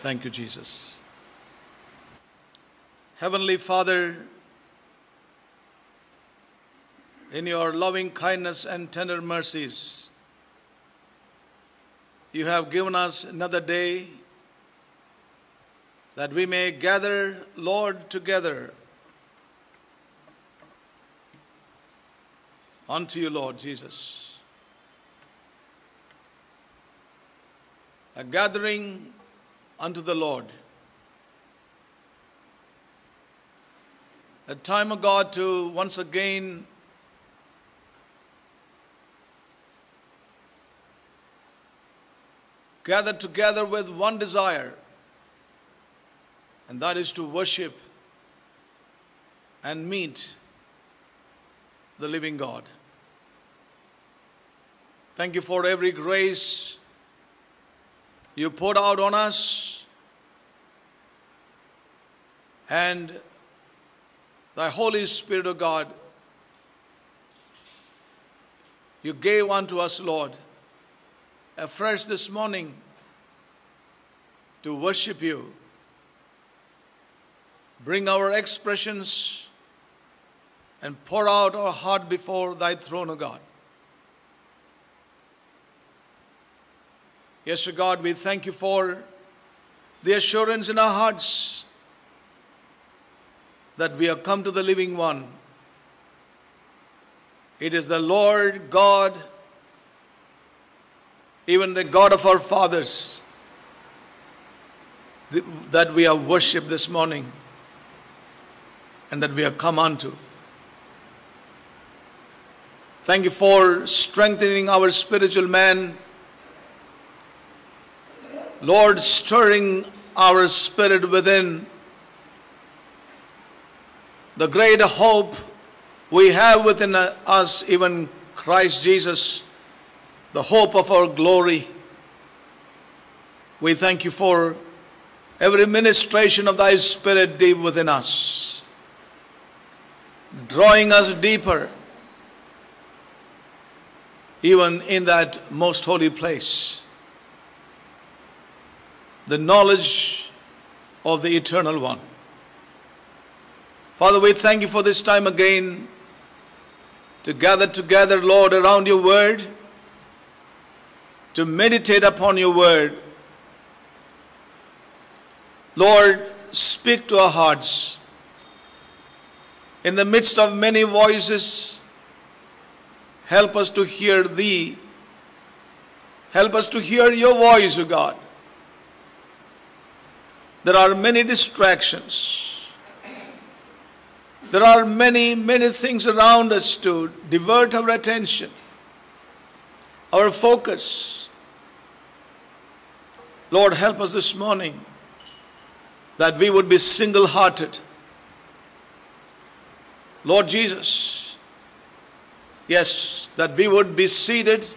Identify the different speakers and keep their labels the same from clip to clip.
Speaker 1: Thank you, Jesus. Heavenly Father, in your loving kindness and tender mercies, you have given us another day that we may gather, Lord, together unto you, Lord Jesus. A gathering unto the Lord. A time of God to once again gather together with one desire, and that is to worship and meet the living God. Thank you for every grace you poured out on us, and thy Holy Spirit of God you gave unto us, Lord, afresh this morning to worship you. Bring our expressions and pour out our heart before thy throne, O God. Yes, God, we thank you for the assurance in our hearts that we have come to the living one. It is the Lord God, even the God of our fathers, that we have worshipped this morning and that we have come unto. Thank you for strengthening our spiritual man. Lord, stirring our spirit within the great hope we have within us, even Christ Jesus, the hope of our glory. We thank you for every ministration of thy spirit deep within us, drawing us deeper, even in that most holy place. The knowledge of the eternal one. Father, we thank you for this time again to gather together, Lord, around your word, to meditate upon your word. Lord, speak to our hearts. In the midst of many voices, help us to hear thee. Help us to hear your voice, O God. There are many distractions. There are many, many things around us to divert our attention, our focus. Lord, help us this morning that we would be single hearted. Lord Jesus, yes, that we would be seated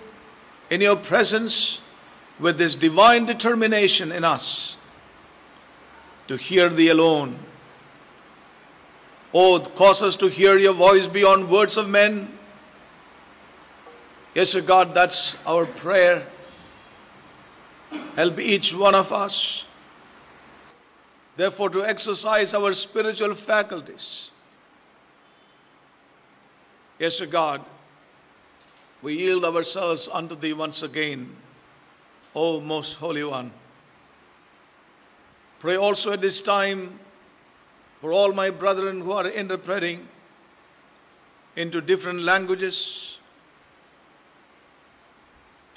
Speaker 1: in your presence with this divine determination in us to hear thee alone. Oh, cause us to hear your voice beyond words of men. Yes, God, that's our prayer. Help each one of us, therefore, to exercise our spiritual faculties. Yes, God, we yield ourselves unto thee once again, O most holy one. Pray also at this time for all my brethren who are interpreting into different languages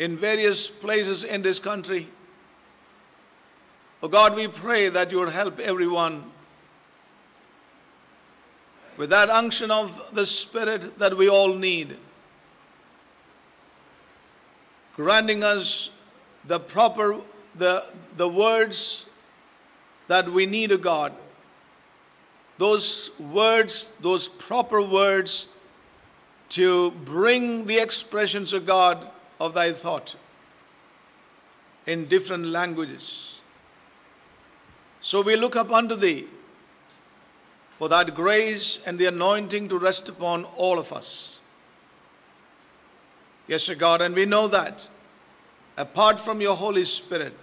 Speaker 1: in various places in this country. Oh God, we pray that you would help everyone with that unction of the Spirit that we all need, granting us the proper, the, the words that we need, a God. Those words, those proper words to bring the expressions of God of thy thought in different languages. So we look up unto thee for that grace and the anointing to rest upon all of us. Yes, God, and we know that apart from your Holy Spirit,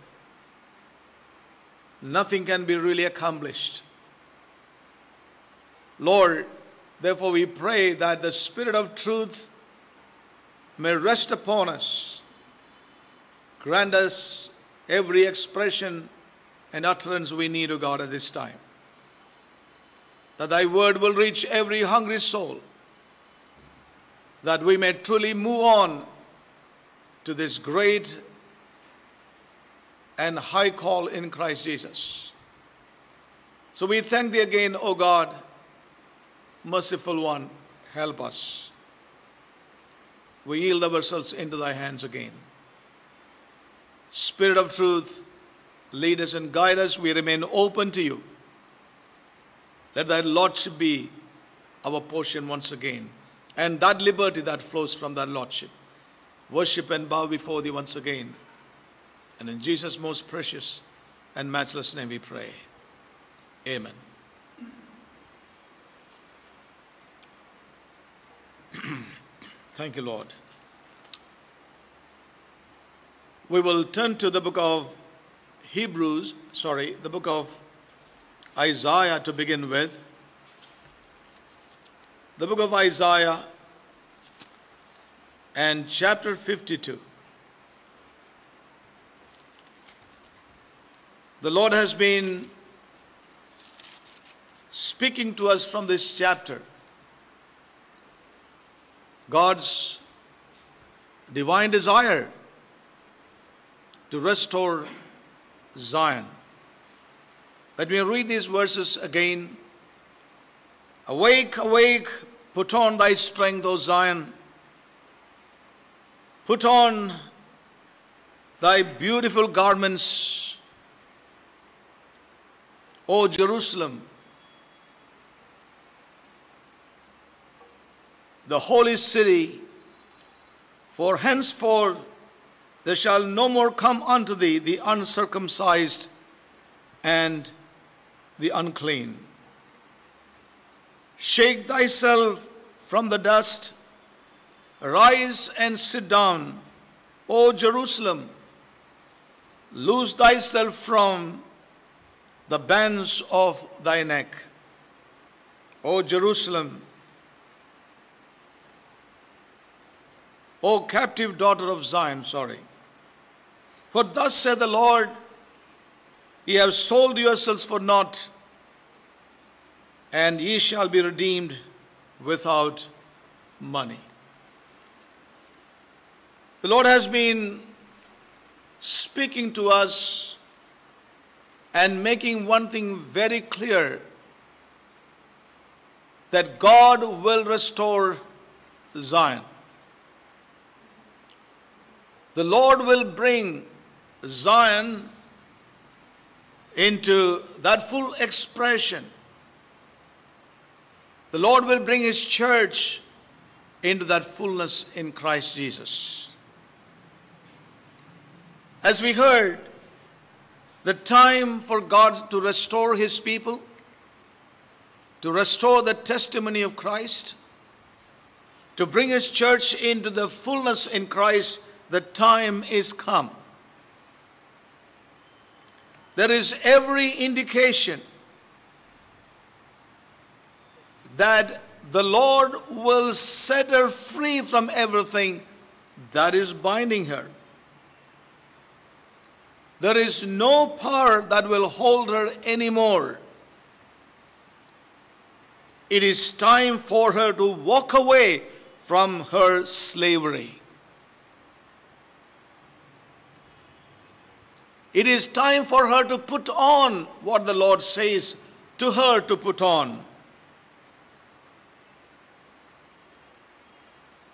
Speaker 1: nothing can be really accomplished. Lord, therefore we pray that the Spirit of truth may rest upon us. Grant us every expression and utterance we need, O God, at this time. That thy word will reach every hungry soul. That we may truly move on to this great and high call in Christ Jesus. So we thank thee again, O God, merciful one, help us. We yield ourselves into thy hands again. Spirit of truth, lead us and guide us. We remain open to you. Let thy Lordship be our portion once again. And that liberty that flows from that Lordship. Worship and bow before thee once again. And in Jesus' most precious and matchless name we pray. Amen. Thank you, Lord. We will turn to the book of Hebrews, sorry, the book of Isaiah to begin with. The book of Isaiah and chapter 52. The Lord has been speaking to us from this chapter. God's divine desire to restore Zion. Let me read these verses again. Awake, awake, put on thy strength, O Zion. Put on thy beautiful garments, O Jerusalem. The holy city, for henceforth there shall no more come unto thee the uncircumcised and the unclean. Shake thyself from the dust, rise and sit down, O Jerusalem. Loose thyself from the bands of thy neck, O Jerusalem. O captive daughter of Zion, sorry. For thus saith the Lord, Ye have sold yourselves for naught, and ye shall be redeemed without money. The Lord has been speaking to us and making one thing very clear that God will restore Zion. The Lord will bring Zion into that full expression. The Lord will bring His church into that fullness in Christ Jesus. As we heard, the time for God to restore His people, to restore the testimony of Christ, to bring His church into the fullness in Christ, the time is come there is every indication that the Lord will set her free from everything that is binding her. There is no power that will hold her anymore. It is time for her to walk away from her slavery. It is time for her to put on what the Lord says to her to put on.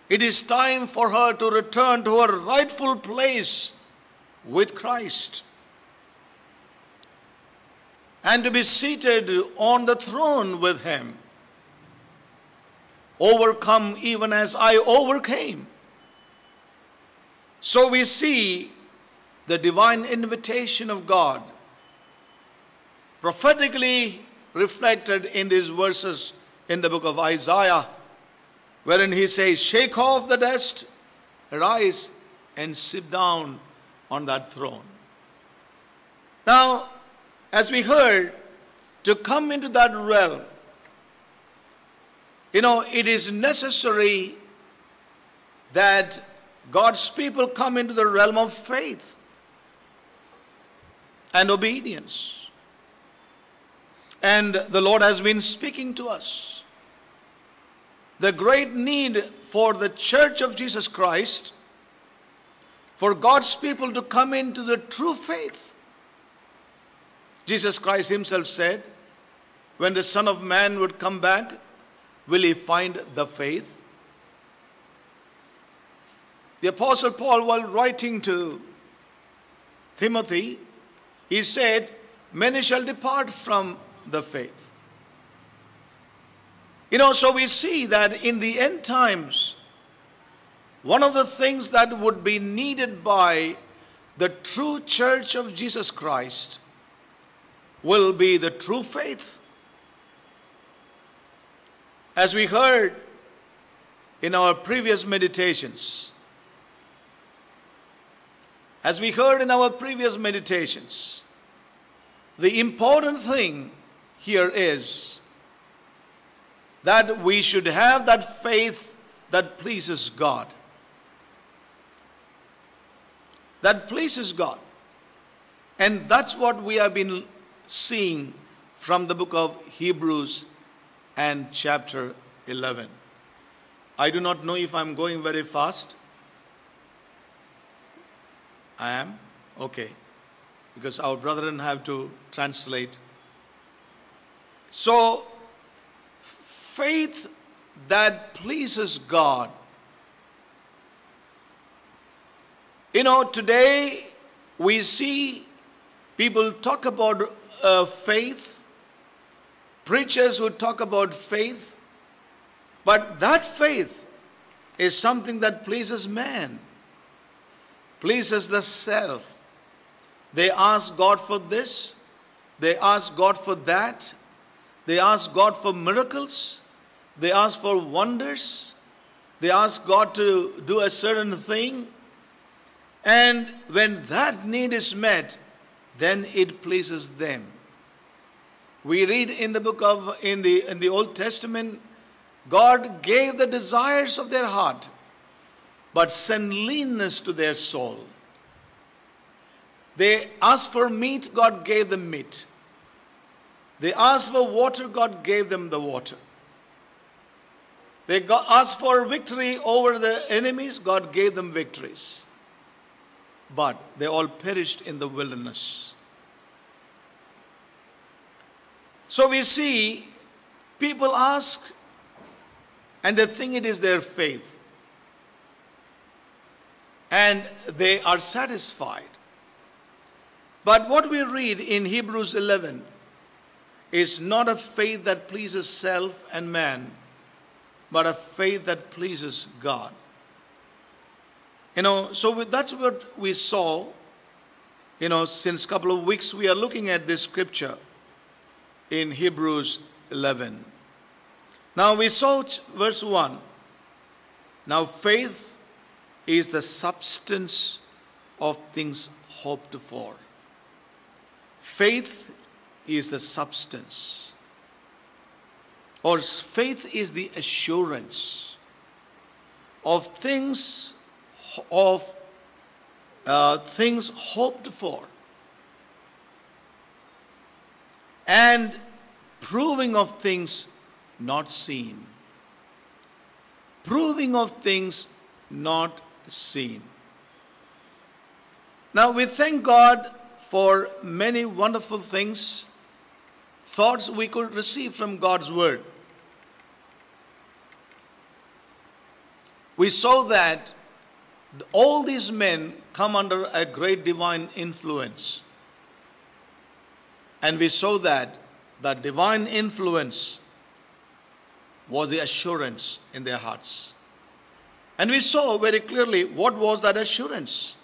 Speaker 1: It is time for her to return to her rightful place with Christ and to be seated on the throne with Him. Overcome even as I overcame. So we see the divine invitation of God, prophetically reflected in these verses in the book of Isaiah, wherein he says, Shake off the dust, rise, and sit down on that throne. Now, as we heard, to come into that realm, you know, it is necessary that God's people come into the realm of faith and obedience. And the Lord has been speaking to us. The great need for the church of Jesus Christ, for God's people to come into the true faith. Jesus Christ Himself said, When the Son of Man would come back, will He find the faith? The Apostle Paul, while writing to Timothy, he said, Many shall depart from the faith. You know, so we see that in the end times, one of the things that would be needed by the true church of Jesus Christ will be the true faith. As we heard in our previous meditations, as we heard in our previous meditations, the important thing here is that we should have that faith that pleases God. That pleases God. And that's what we have been seeing from the book of Hebrews and chapter 11. I do not know if I'm going very fast. I am? Okay. Because our brethren have to translate. So, faith that pleases God. You know, today we see people talk about uh, faith, preachers who talk about faith, but that faith is something that pleases man pleases the self. They ask God for this, they ask God for that, they ask God for miracles, they ask for wonders, they ask God to do a certain thing. And when that need is met, then it pleases them. We read in the book of in the in the Old Testament, God gave the desires of their heart but sent leanness to their soul. They asked for meat, God gave them meat. They asked for water, God gave them the water. They asked for victory over the enemies, God gave them victories. But they all perished in the wilderness. So we see people ask, and they think it is their faith and they are satisfied. But what we read in Hebrews 11 is not a faith that pleases self and man, but a faith that pleases God. You know, so that's what we saw. You know, since a couple of weeks we are looking at this scripture in Hebrews 11. Now we saw verse 1. Now faith is the substance of things hoped for. Faith is the substance, or faith is the assurance of things of uh, things hoped for and proving of things not seen proving of things not seen. Now we thank God for many wonderful things, thoughts we could receive from God's Word. We saw that all these men come under a great divine influence. And we saw that that divine influence was the assurance in their hearts. And we saw very clearly what was that assurance.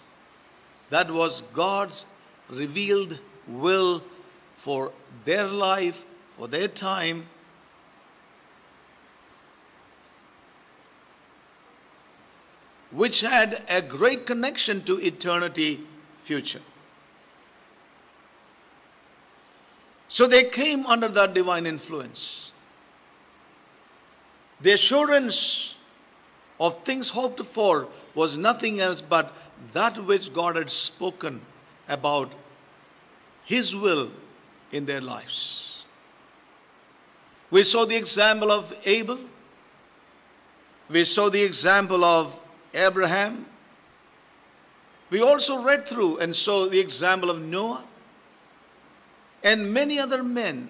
Speaker 1: That was God's revealed will for their life, for their time. Which had a great connection to eternity future. So they came under that divine influence. The assurance of things hoped for was nothing else but that which God had spoken about His will in their lives. We saw the example of Abel, we saw the example of Abraham. We also read through and saw the example of Noah and many other men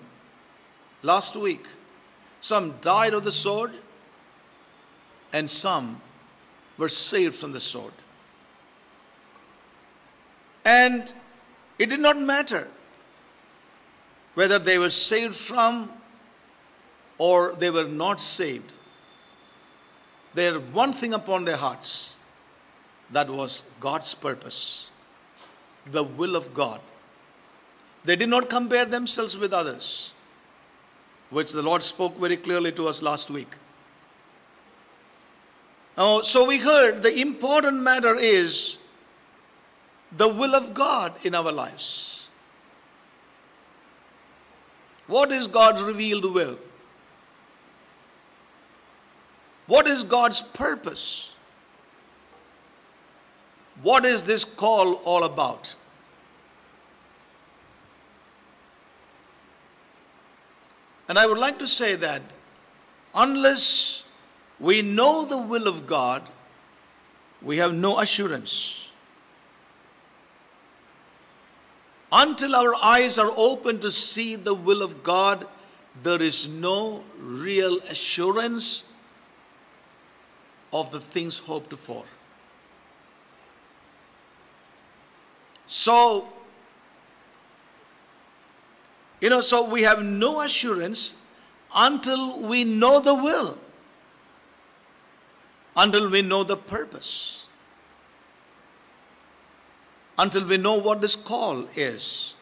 Speaker 1: last week. Some died of the sword, and some were saved from the sword. And it did not matter whether they were saved from or they were not saved. They had one thing upon their hearts that was God's purpose, the will of God. They did not compare themselves with others, which the Lord spoke very clearly to us last week. Oh, so we heard the important matter is the will of God in our lives. What is God's revealed will? What is God's purpose? What is this call all about? And I would like to say that unless we know the will of God, we have no assurance. Until our eyes are open to see the will of God, there is no real assurance of the things hoped for. So, you know, so we have no assurance until we know the will, until we know the purpose, until we know what this call is.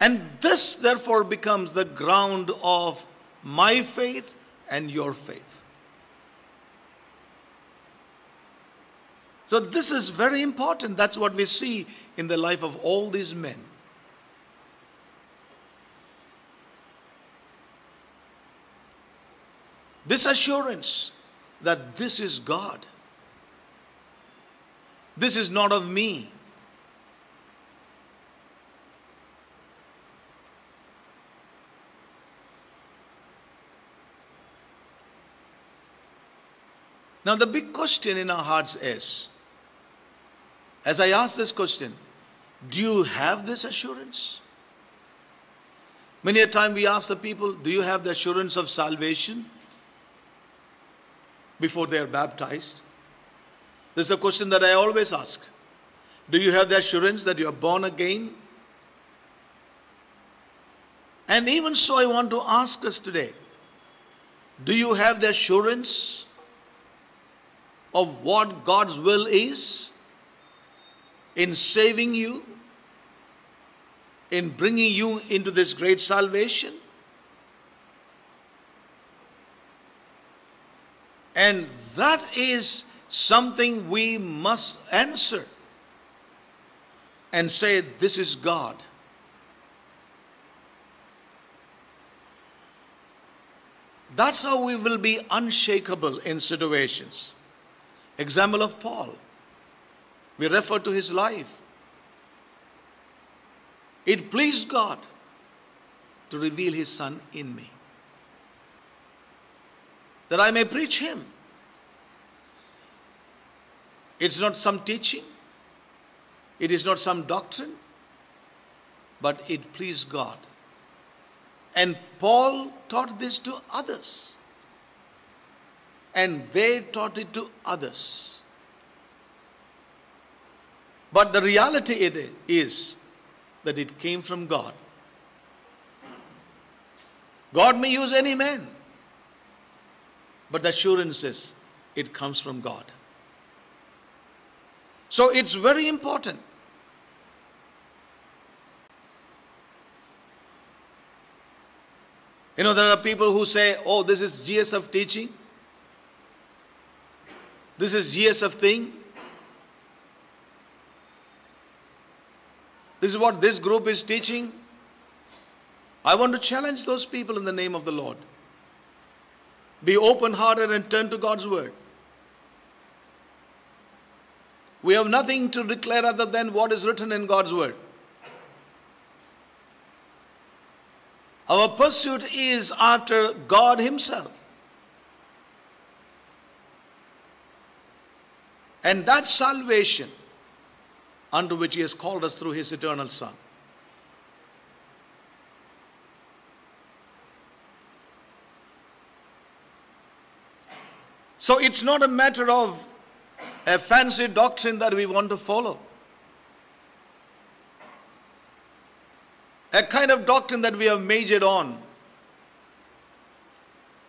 Speaker 1: And this, therefore, becomes the ground of my faith and your faith. So, this is very important. That's what we see in the life of all these men. This assurance that this is God, this is not of me. Now, the big question in our hearts is as I ask this question, do you have this assurance? Many a time we ask the people, do you have the assurance of salvation before they are baptized? This is a question that I always ask. Do you have the assurance that you are born again? And even so, I want to ask us today do you have the assurance of what God's will is in saving you, in bringing you into this great salvation. And that is something we must answer and say, This is God. That's how we will be unshakable in situations. Example of Paul. We refer to his life. It pleased God to reveal his son in me. That I may preach him. It's not some teaching, it is not some doctrine, but it pleased God. And Paul taught this to others and they taught it to others. But the reality it is that it came from God. God may use any man, but the assurance is it comes from God. So it's very important. You know, there are people who say, oh, this is GSF teaching. This is GSF thing. This is what this group is teaching. I want to challenge those people in the name of the Lord. Be open hearted and turn to God's word. We have nothing to declare other than what is written in God's word. Our pursuit is after God Himself. And that salvation unto which He has called us through His eternal Son. So it's not a matter of a fancy doctrine that we want to follow. A kind of doctrine that we have majored on.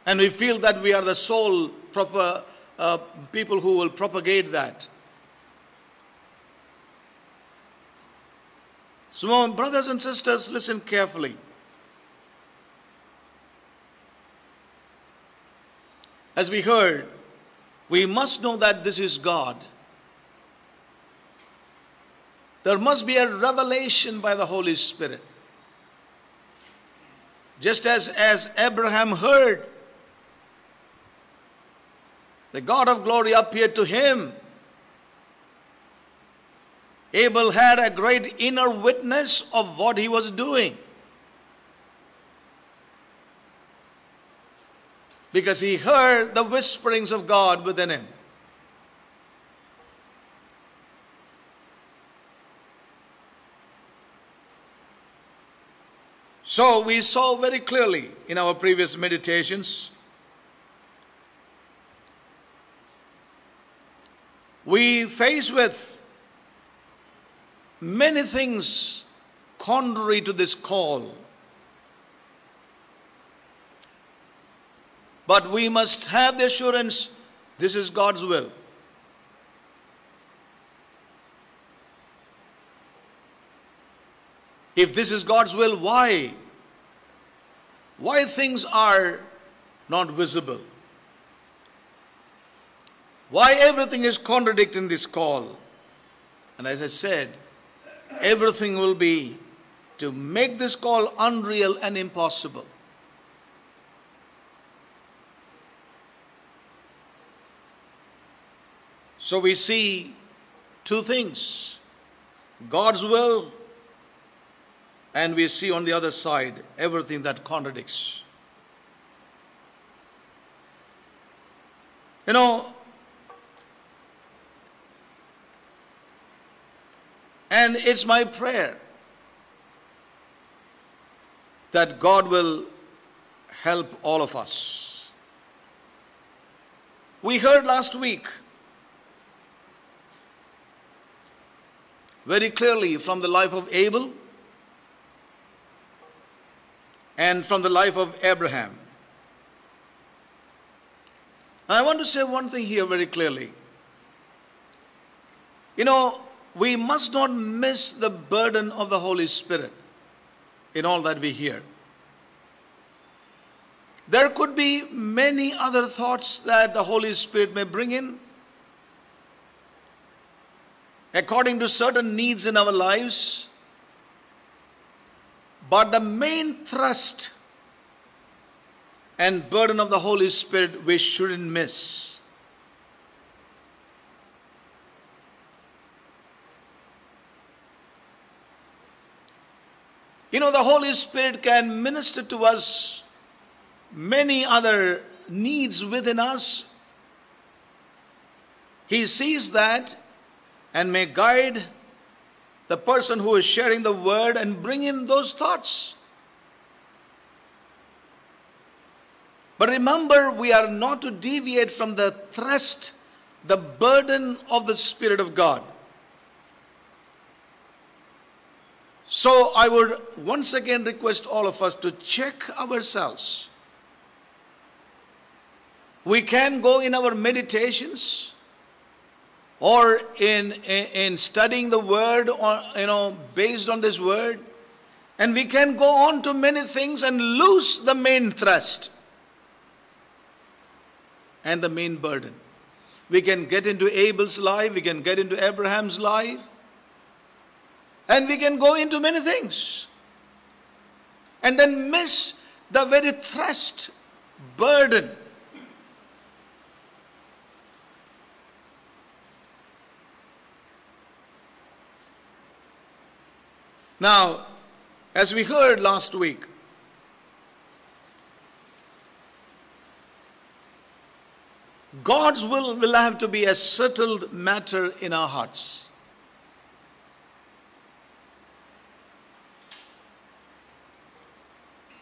Speaker 1: And we feel that we are the sole proper uh, people who will propagate that. So, brothers and sisters, listen carefully. As we heard, we must know that this is God. There must be a revelation by the Holy Spirit. Just as, as Abraham heard, the God of glory appeared to him. Abel had a great inner witness of what he was doing. because he heard the whisperings of God within him. So we saw very clearly in our previous meditations. We face with many things contrary to this call But we must have the assurance this is God's will. If this is God's will, why? Why things are not visible? Why everything is contradicting this call? And as I said, everything will be to make this call unreal and impossible. So we see two things God's will, and we see on the other side everything that contradicts. You know, and it's my prayer that God will help all of us. We heard last week very clearly from the life of Abel and from the life of Abraham. I want to say one thing here very clearly. You know, we must not miss the burden of the Holy Spirit in all that we hear. There could be many other thoughts that the Holy Spirit may bring in according to certain needs in our lives. But the main thrust and burden of the Holy Spirit we shouldn't miss. You know, the Holy Spirit can minister to us many other needs within us. He sees that and may guide the person who is sharing the word and bring in those thoughts. But remember, we are not to deviate from the thrust, the burden of the Spirit of God. So I would once again request all of us to check ourselves. We can go in our meditations or in, in, in studying the word or you know based on this word and we can go on to many things and lose the main thrust and the main burden we can get into abel's life we can get into abraham's life And we can go into many things and then miss the very thrust, burden. Now, as we heard last week, God's will will have to be a settled matter in our hearts.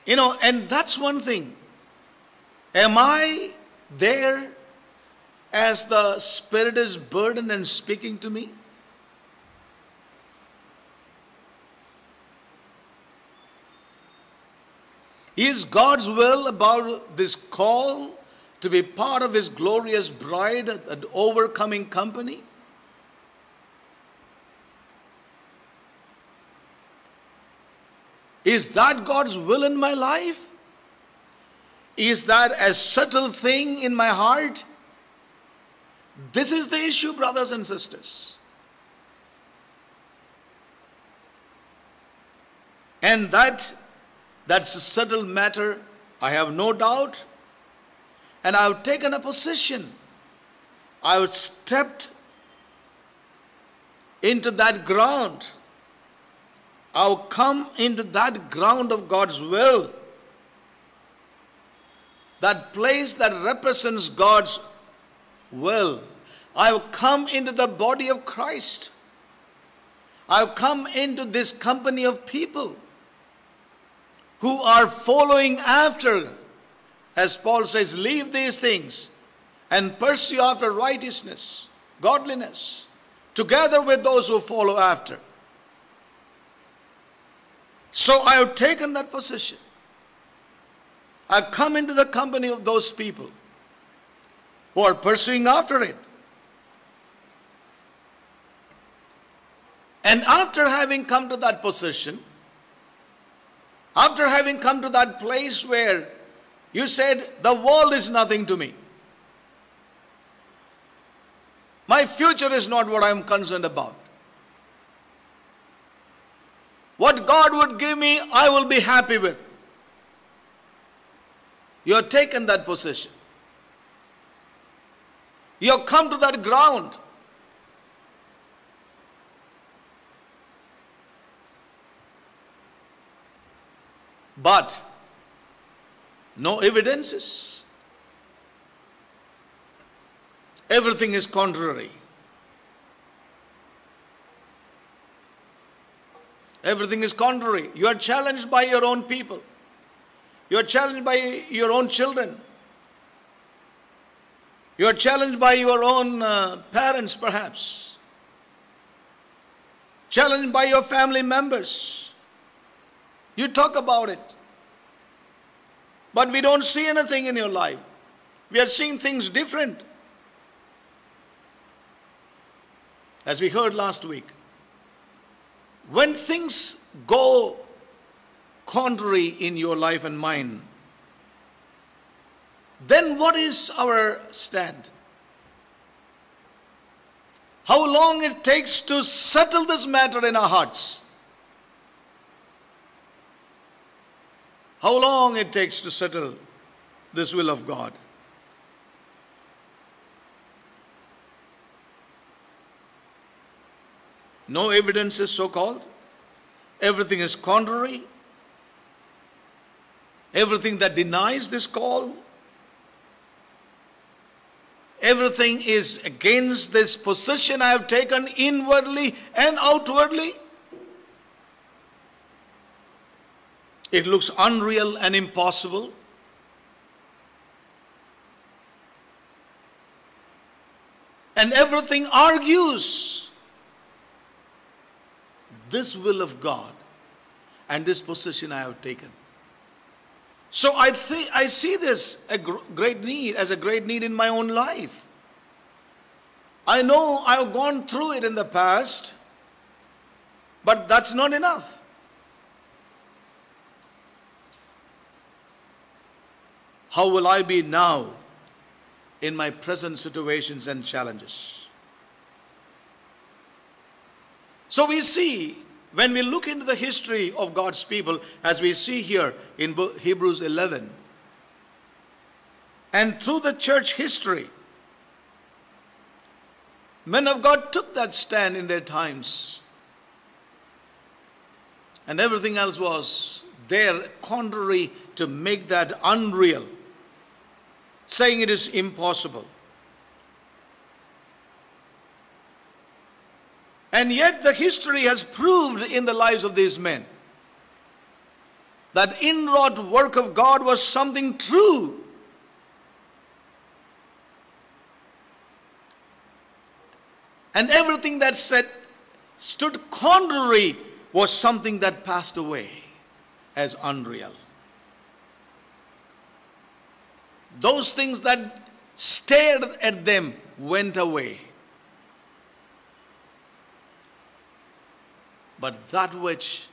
Speaker 1: You know, and that's one thing. Am I there as the Spirit is burdened and speaking to me? Is God's will about this call to be part of His glorious bride, an overcoming company? Is that God's will in my life? Is that a subtle thing in my heart? This is the issue, brothers and sisters. And that that's a subtle matter, I have no doubt. And I have taken a position. I have stepped into that ground I'll come into that ground of God's will, that place that represents God's will. I've come into the body of Christ. I've come into this company of people who are following after, as Paul says, leave these things and pursue after righteousness, godliness, together with those who follow after. So I have taken that position. I've come into the company of those people who are pursuing after it. And after having come to that position, after having come to that place where you said, The world is nothing to me, my future is not what I'm concerned about. What God would give me, I will be happy with. You have taken that position. You have come to that ground. But no evidences. Everything is contrary. Everything is contrary. You are challenged by your own people. You are challenged by your own children. You are challenged by your own uh, parents, perhaps. Challenged by your family members. You talk about it. But we don't see anything in your life. We are seeing things different. As we heard last week. When things go contrary in your life and mine, then what is our stand? How long it takes to settle this matter in our hearts? How long it takes to settle this will of God? No evidence is so called. Everything is contrary. Everything that denies this call. Everything is against this position I have taken inwardly and outwardly. It looks unreal and impossible. And everything argues this will of God and this position I have taken. So I think I see this a great need as a great need in my own life. I know I've gone through it in the past, but that's not enough. How will I be now in my present situations and challenges? So we see when we look into the history of God's people, as we see here in Hebrews 11, and through the church history, men of God took that stand in their times. And everything else was there contrary to make that unreal, saying it is impossible. And yet, the history has proved in the lives of these men that inward work of God was something true. And everything that said stood contrary was something that passed away as unreal. Those things that stared at them went away. But that which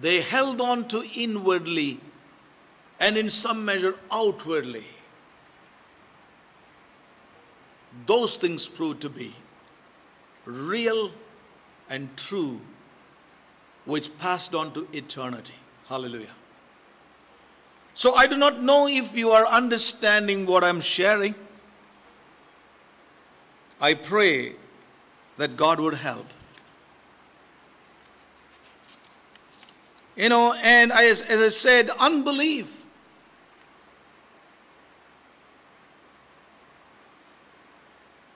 Speaker 1: they held on to inwardly and in some measure outwardly, those things proved to be real and true, which passed on to eternity. Hallelujah. So I do not know if you are understanding what I'm sharing. I pray that God would help. You know, and as, as I said, unbelief.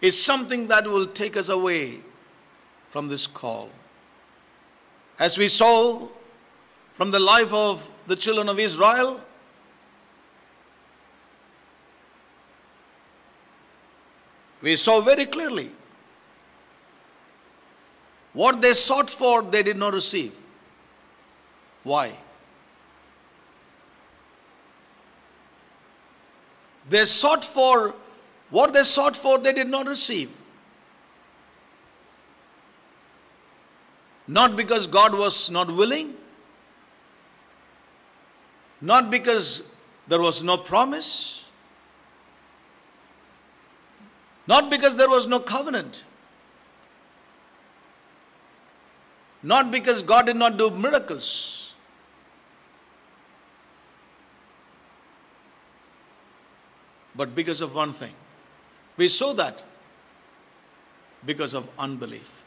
Speaker 1: Is something that will take us away from this call. As we saw from the life of the children of Israel, we saw very clearly what they sought for, they did not receive. Why? They sought for what they sought for, they did not receive. Not because God was not willing, not because there was no promise, not because there was no covenant, not because God did not do miracles. But because of one thing. We saw that because of unbelief,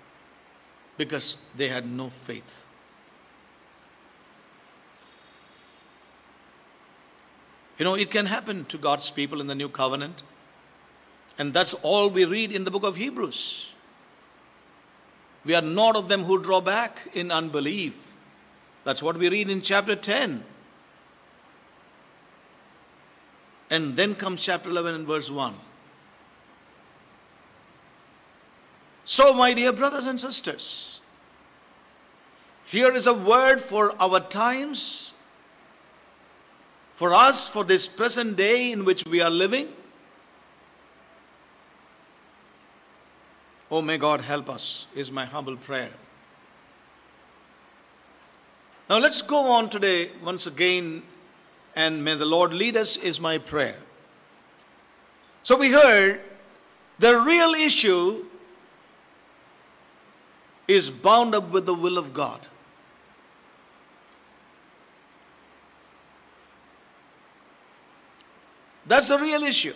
Speaker 1: because they had no faith. You know, it can happen to God's people in the new covenant. And that's all we read in the book of Hebrews. We are not of them who draw back in unbelief. That's what we read in chapter 10. And then comes chapter 11 and verse 1. So, my dear brothers and sisters, here is a word for our times, for us, for this present day in which we are living. Oh, may God help us, is my humble prayer. Now, let's go on today once again, and may the Lord lead us, is my prayer. So, we heard the real issue is bound up with the will of God. That's the real issue.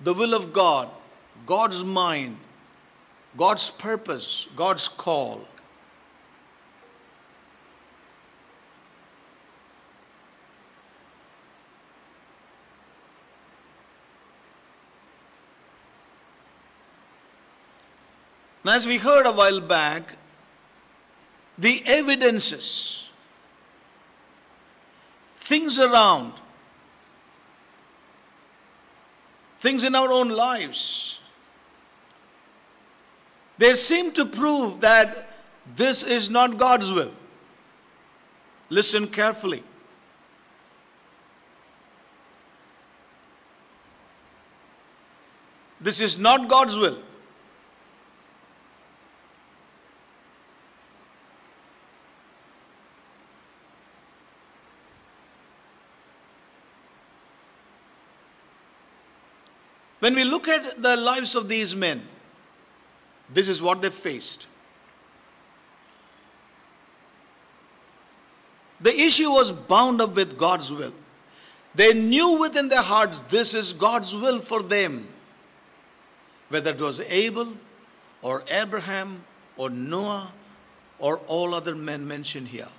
Speaker 1: The will of God, God's mind, God's purpose, God's call. Now, as we heard a while back, the evidences, things around, things in our own lives, they seem to prove that this is not God's will. Listen carefully. This is not God's will. When we look at the lives of these men, This is what they faced. The issue was bound up with God's will. They knew within their hearts this is God's will for them. Whether it was Abel or Abraham or Noah or all other men mentioned here.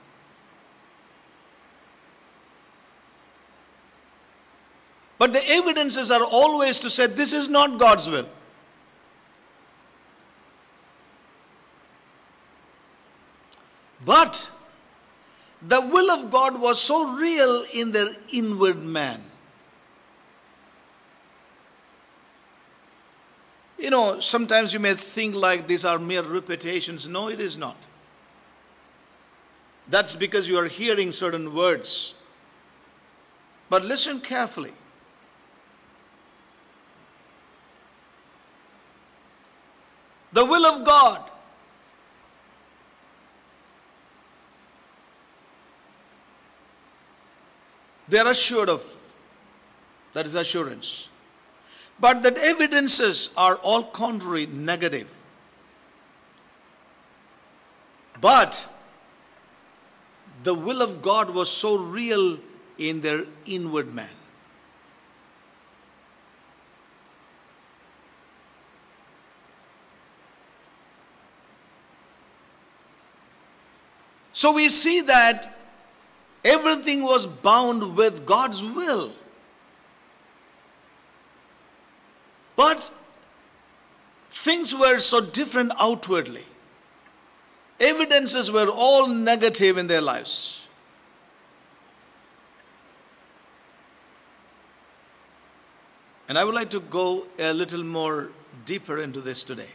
Speaker 1: But the evidences are always to say this is not God's will. But the will of God was so real in their inward man. You know, sometimes you may think like these are mere repetitions. No, it is not. That's because you are hearing certain words. But listen carefully. The will of God they are assured of. That is assurance. But that evidences are all contrary, negative. But the will of God was so real in their inward man. So we see that everything was bound with God's will. But things were so different outwardly. Evidences were all negative in their lives. And I would like to go a little more deeper into this today.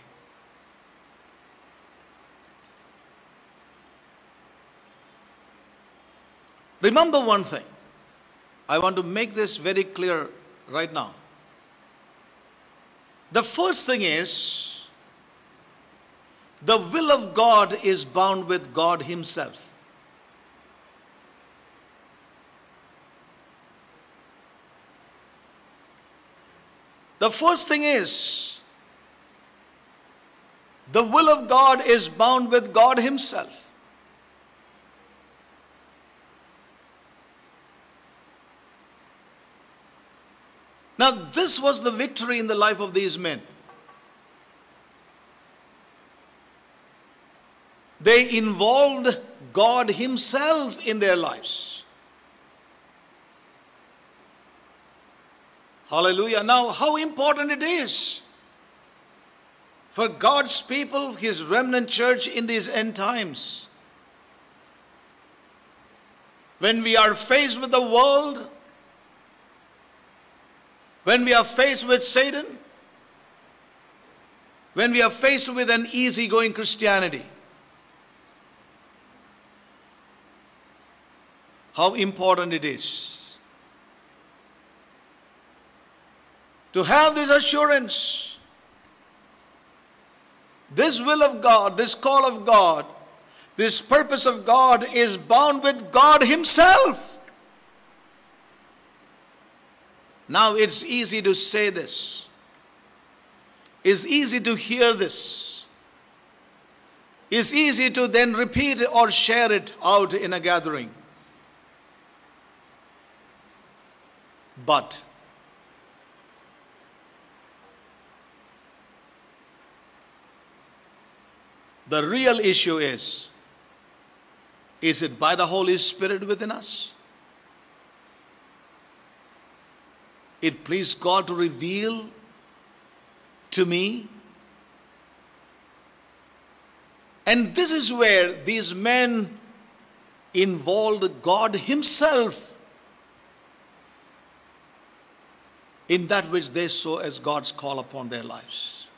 Speaker 1: Remember one thing. I want to make this very clear right now. The first thing is the will of God is bound with God Himself. The first thing is the will of God is bound with God Himself. Now, this was the victory in the life of these men. They involved God Himself in their lives. Hallelujah. Now, how important it is for God's people, His remnant church in these end times. When we are faced with the world, when we are faced with Satan, when we are faced with an easygoing Christianity, how important it is to have this assurance, this will of God, this call of God, this purpose of God is bound with God Himself. Now it's easy to say this. It's easy to hear this. It's easy to then repeat or share it out in a gathering. But the real issue is is it by the Holy Spirit within us? It pleased God to reveal to me. And this is where these men involved God Himself in that which they saw as God's call upon their lives.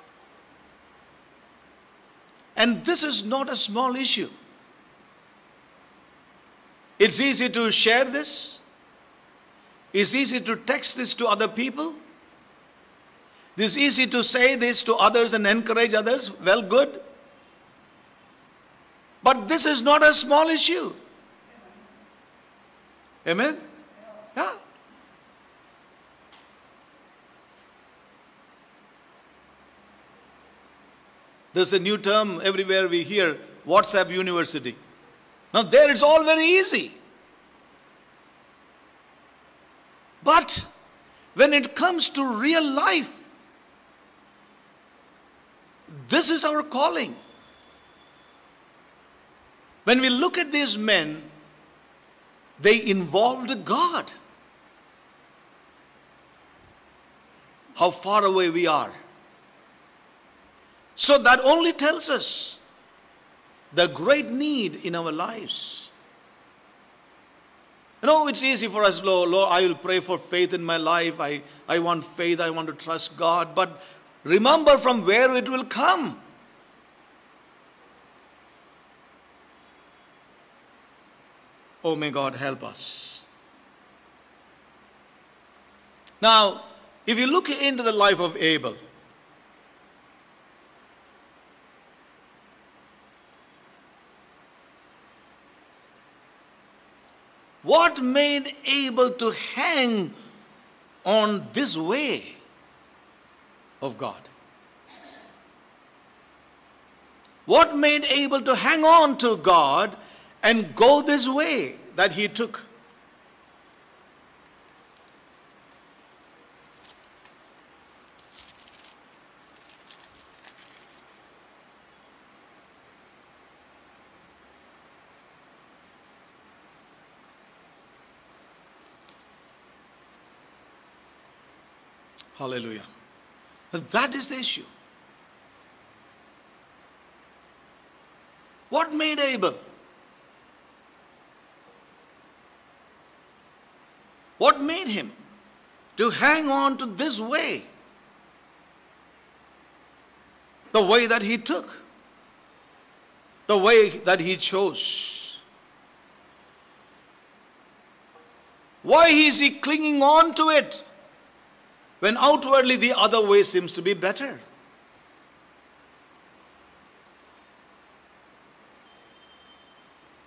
Speaker 1: And this is not a small issue. It's easy to share this. It's easy to text this to other people. It's easy to say this to others and encourage others. Well, good. But this is not a small issue. Amen? Yeah. There's a new term everywhere we hear WhatsApp University. Now, there it's all very easy. But when it comes to real life, this is our calling. When we look at these men, they involved God. How far away we are. So that only tells us the great need in our lives. You know, it's easy for us, Lord, Lord, I will pray for faith in my life. I, I want faith, I want to trust God. But remember from where it will come. Oh, may God help us. Now, if you look into the life of Abel, what made Abel to hang on this way of God? What made Abel to hang on to God and go this way that he took. Hallelujah. That is the issue. What made Abel? What made him to hang on to this way? The way that he took, the way that he chose. Why is he clinging on to it when outwardly the other way seems to be better?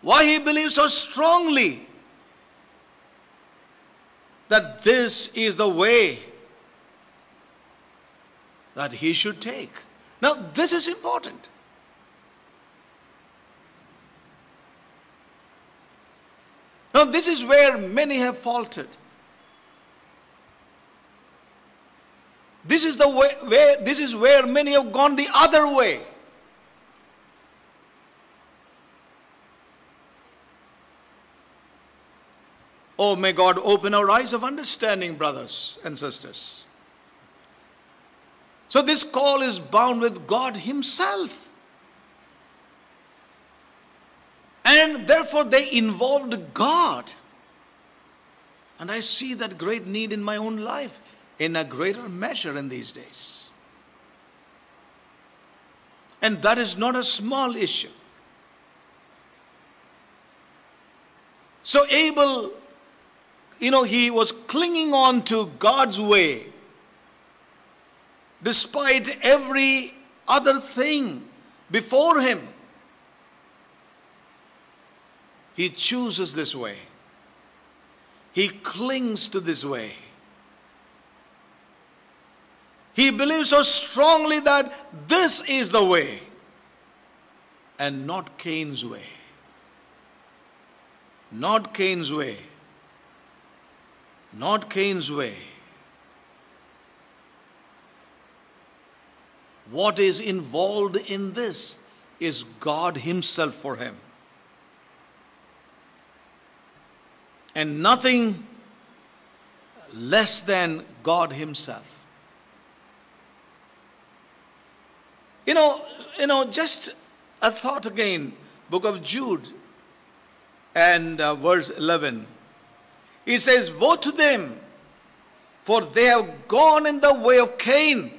Speaker 1: Why he believes so strongly that this is the way that he should take. Now, this is important. Now, this is where many have faltered. This is the way, this is where many have gone the other way. Oh, may God open our eyes of understanding, brothers and sisters. So, this call is bound with God Himself. And therefore, they involved God. And I see that great need in my own life in a greater measure in these days. And that is not a small issue. So, Abel you know, he was clinging on to God's way despite every other thing before him. He chooses this way. He clings to this way. He believes so strongly that this is the way and not Cain's way. Not Cain's way not Cain's way. What is involved in this is God Himself for him. And nothing less than God Himself. You know, you know, just a thought again, book of Jude and uh, verse 11. He says, Woe to them, for they have gone in the way of Cain.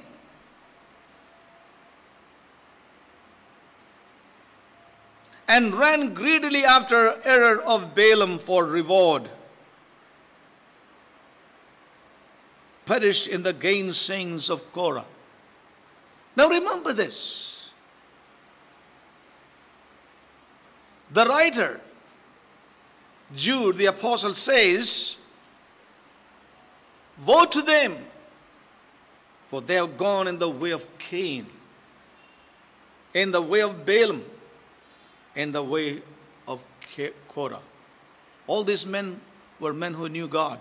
Speaker 1: And ran greedily after error of Balaam for reward. Perished in the gainsayings of Korah. Now remember this. The writer Jude, the apostle, says, Woe to them, for they have gone in the way of Cain. in the way of Balaam, in the way of Korah. All these men were men who knew God.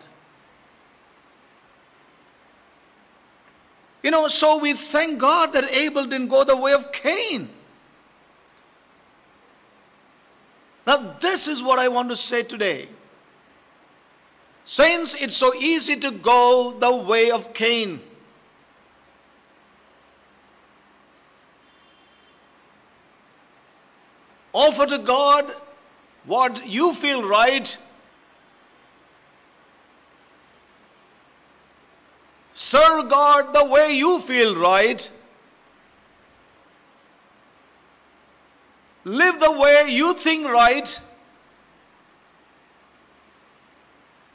Speaker 1: You know, so we thank God that Abel didn't go the way of Cain. Now, this is what I want to say today. Saints, it's so easy to go the way of Cain. Offer to God what you feel right. Serve God the way you feel right. Live the way you think right.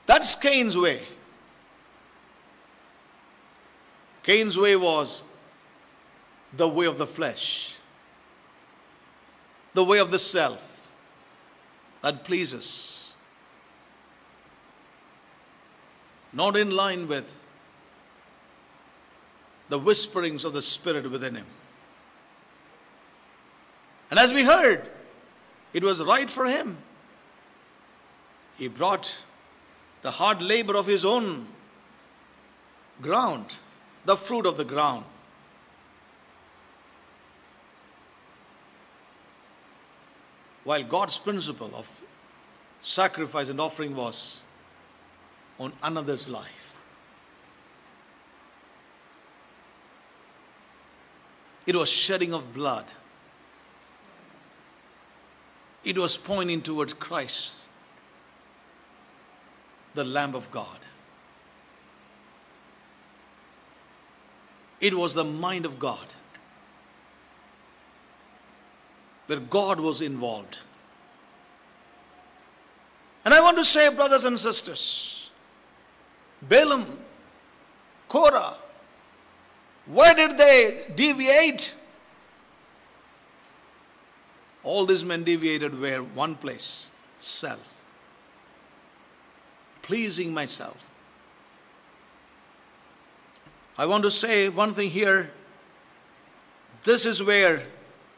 Speaker 1: That's Cain's way. Cain's way was the way of the flesh, the way of the self that pleases, not in line with the whisperings of the Spirit within him. And as we heard, it was right for him. He brought the hard labor of his own ground, the fruit of the ground. While God's principle of sacrifice and offering was on another's life. It was shedding of blood. It was pointing towards Christ the Lamb of God. It was the mind of God, where God was involved. And I want to say, brothers and sisters, Balaam, Korah, where did they deviate? All these men deviated where? One place self pleasing myself. I want to say one thing here. This is where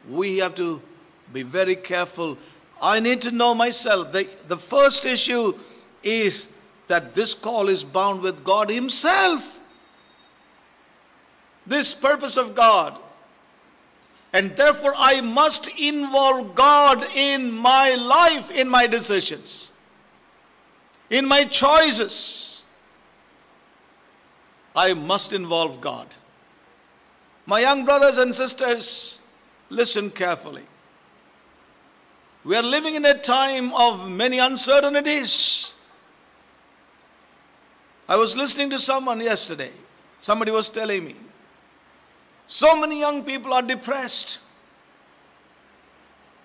Speaker 1: we have to be very careful. I need to know myself. The, the first issue is that this call is bound with God Himself. This purpose of God. And therefore, I must involve God in my life, in my decisions in my choices, I must involve God. My young brothers and sisters, listen carefully. We are living in a time of many uncertainties. I was listening to someone yesterday. Somebody was telling me. So many young people are depressed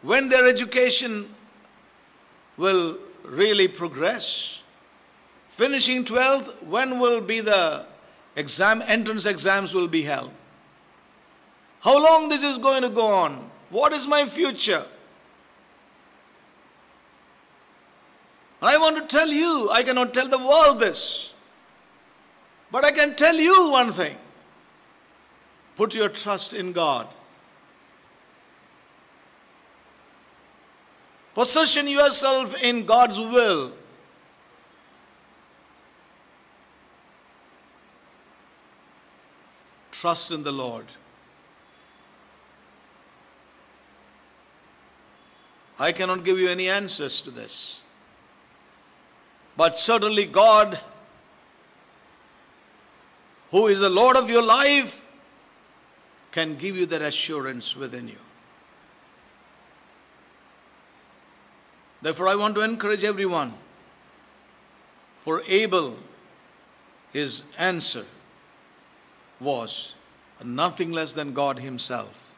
Speaker 1: when their education will really progress. Finishing 12th, when will be the exam, entrance exams will be held? How long this is going to go on? What is my future? I want to tell you, I cannot tell the world this, but I can tell you one thing. Put your trust in God. Position yourself in God's will. Trust in the Lord. I cannot give you any answers to this. But certainly, God, who is the Lord of your life, can give you that assurance within you. Therefore, I want to encourage everyone. For Abel, his answer was nothing less than God Himself.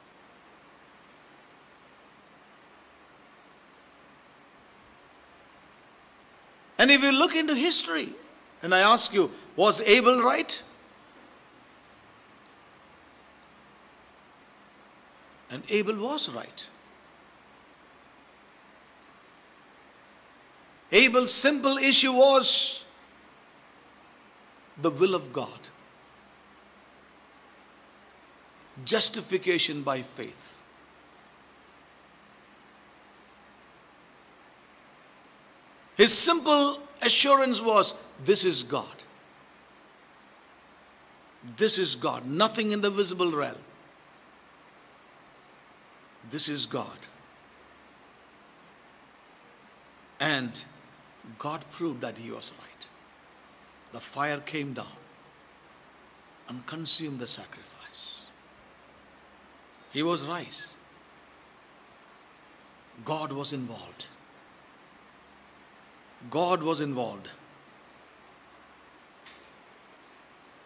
Speaker 1: And if you look into history, and I ask you, was Abel right? And Abel was right. Abel's simple issue was the will of God. Justification by faith. His simple assurance was this is God. This is God. Nothing in the visible realm. This is God. And God proved that he was right. The fire came down and consumed the sacrifice. He was right. God was involved. God was involved.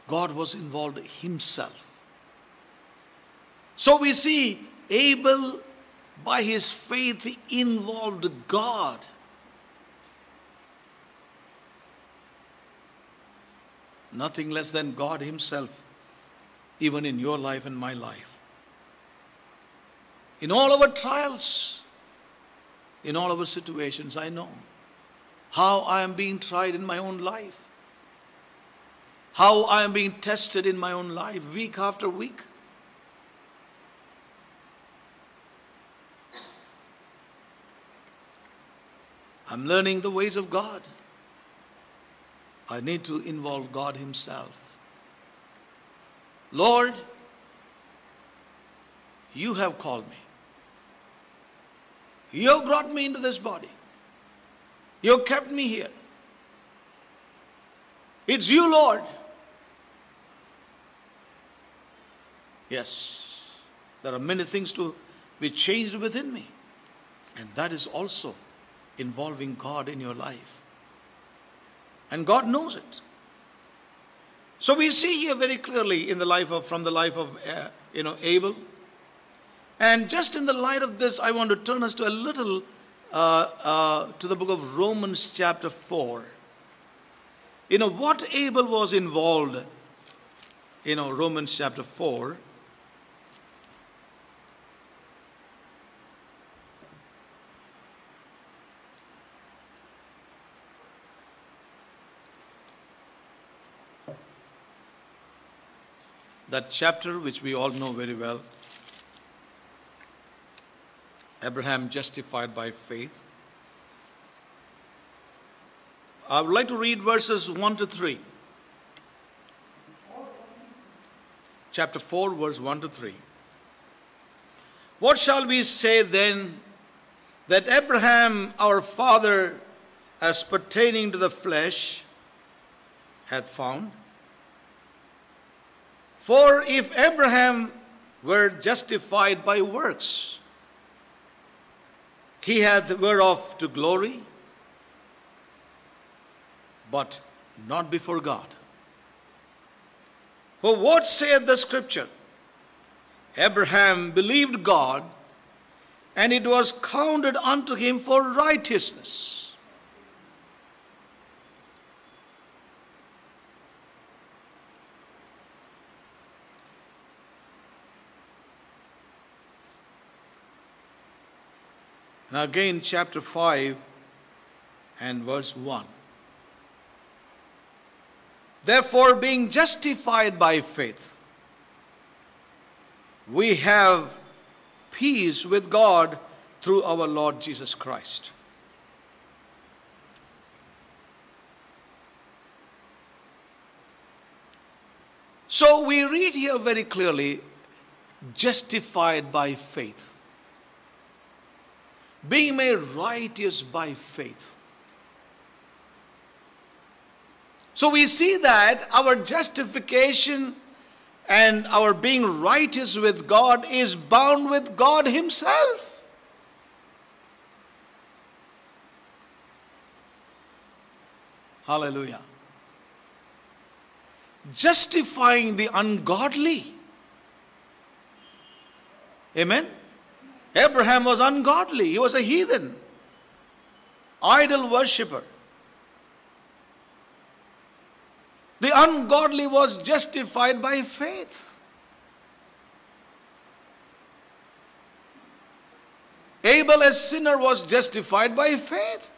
Speaker 1: God was involved himself. So we see Abel, by his faith, involved God. Nothing less than God Himself, even in your life and my life. In all our trials, in all our situations, I know how I am being tried in my own life, how I am being tested in my own life week after week. I'm learning the ways of God. I need to involve God Himself. Lord, you have called me. You have brought me into this body. You have kept me here. It's you, Lord. Yes, there are many things to be changed within me. And that is also involving God in your life. And God knows it. So we see here very clearly in the life of, from the life of, uh, you know, Abel. And just in the light of this, I want to turn us to a little, uh, uh, to the book of Romans chapter 4. You know, what Abel was involved, you know, Romans chapter 4. That chapter which we all know very well. Abraham justified by faith. I would like to read verses 1 to 3. Chapter 4, verse 1 to 3. What shall we say then that Abraham our father, as pertaining to the flesh, hath found? For if Abraham were justified by works, he had whereof to glory, but not before God. For what saith the scripture? Abraham believed God, and it was counted unto him for righteousness. Now, again, chapter 5 and verse 1. Therefore, being justified by faith, we have peace with God through our Lord Jesus Christ. So we read here very clearly justified by faith being made righteous by faith. So we see that our justification and our being righteous with God is bound with God Himself. Hallelujah. Justifying the ungodly. Amen. Abraham was ungodly, he was a heathen, idol worshipper. The ungodly was justified by faith. Abel, as sinner, was justified by faith.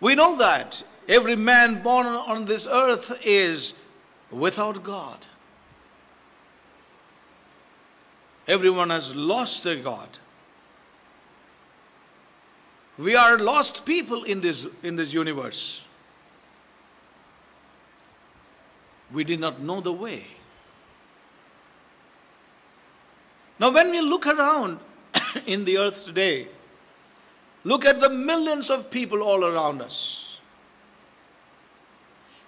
Speaker 1: We know that every man born on this earth is without God. Everyone has lost their God. We are lost people in this, in this universe. We did not know the way. Now, when we look around in the earth today, look at the millions of people all around us.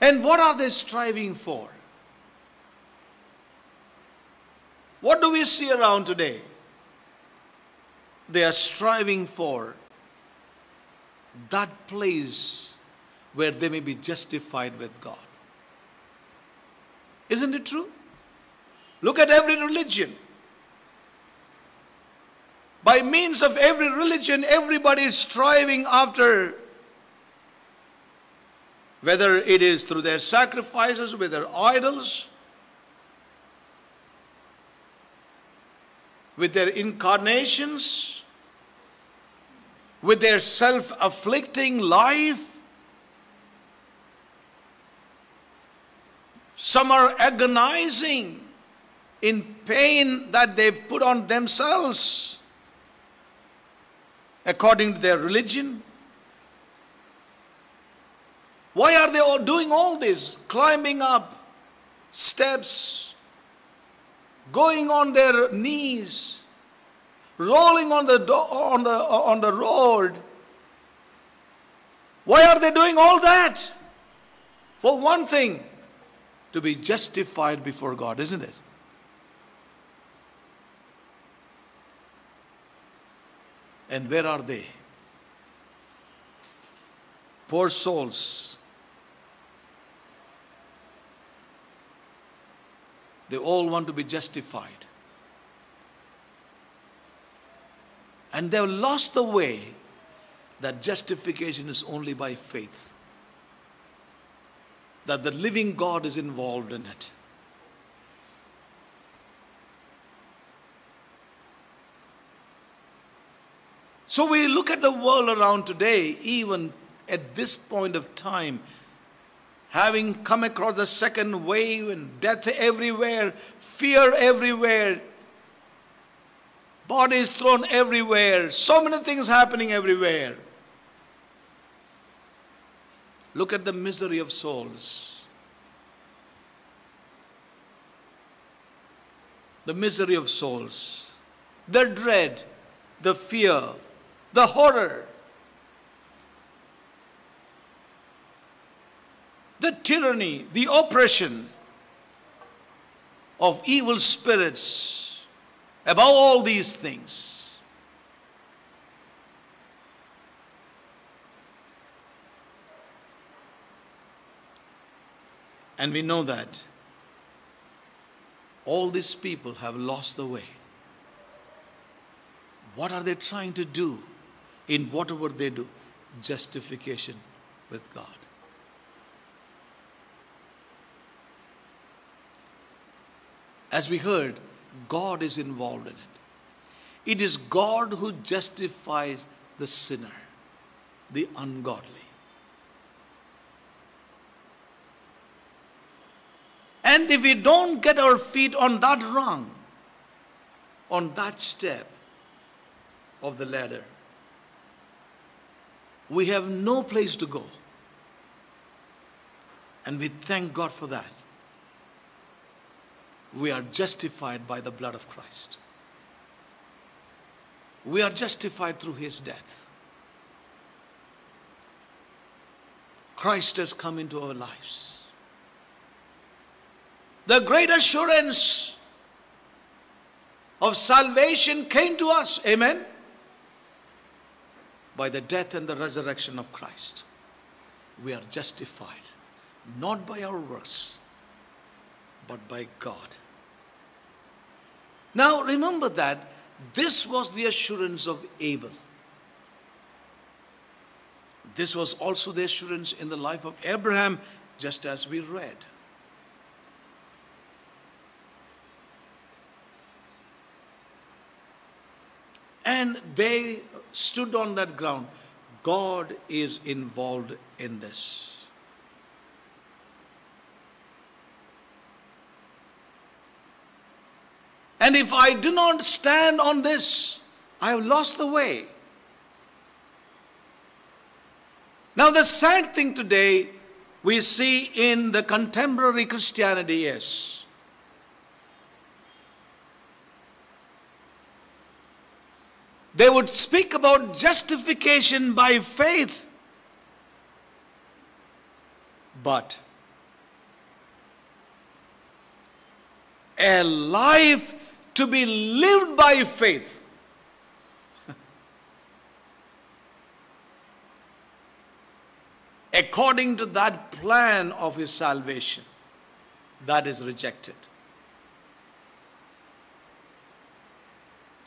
Speaker 1: And what are they striving for? What do we see around today? They are striving for that place where they may be justified with God. Isn't it true? Look at every religion. By means of every religion, everybody is striving after, whether it is through their sacrifices, with their idols, with their incarnations, with their self afflicting life. Some are agonizing in pain that they put on themselves according to their religion. Why are they all doing all this? Climbing up steps, going on their knees, rolling on the, do- on the, on the road. Why are they doing all that? For one thing, to be justified before God, isn't it? And where are they? Poor souls. They all want to be justified. And they have lost the way that justification is only by faith, that the living God is involved in it. So we look at the world around today, even at this point of time, having come across the second wave and death everywhere, fear everywhere, bodies thrown everywhere, so many things happening everywhere. Look at the misery of souls. The misery of souls, the dread, the fear, the horror, the tyranny, the oppression of evil spirits, above all these things. And we know that all these people have lost the way. What are they trying to do in whatever they do? Justification with God. As we heard, God is involved in it. It is God who justifies the sinner, the ungodly. And if we don't get our feet on that rung, on that step of the ladder, we have no place to go. And we thank God for that. We are justified by the blood of Christ. We are justified through his death. Christ has come into our lives. The great assurance of salvation came to us. Amen. By the death and the resurrection of Christ. We are justified not by our works, but by God. Now remember that this was the assurance of Abel. This was also the assurance in the life of Abraham, just as we read. And they stood on that ground. God is involved in this. And if I do not stand on this, I have lost the way. Now, the sad thing today we see in the contemporary Christianity is they would speak about justification by faith, but a life to be lived by faith. According to that plan of his salvation, that is rejected.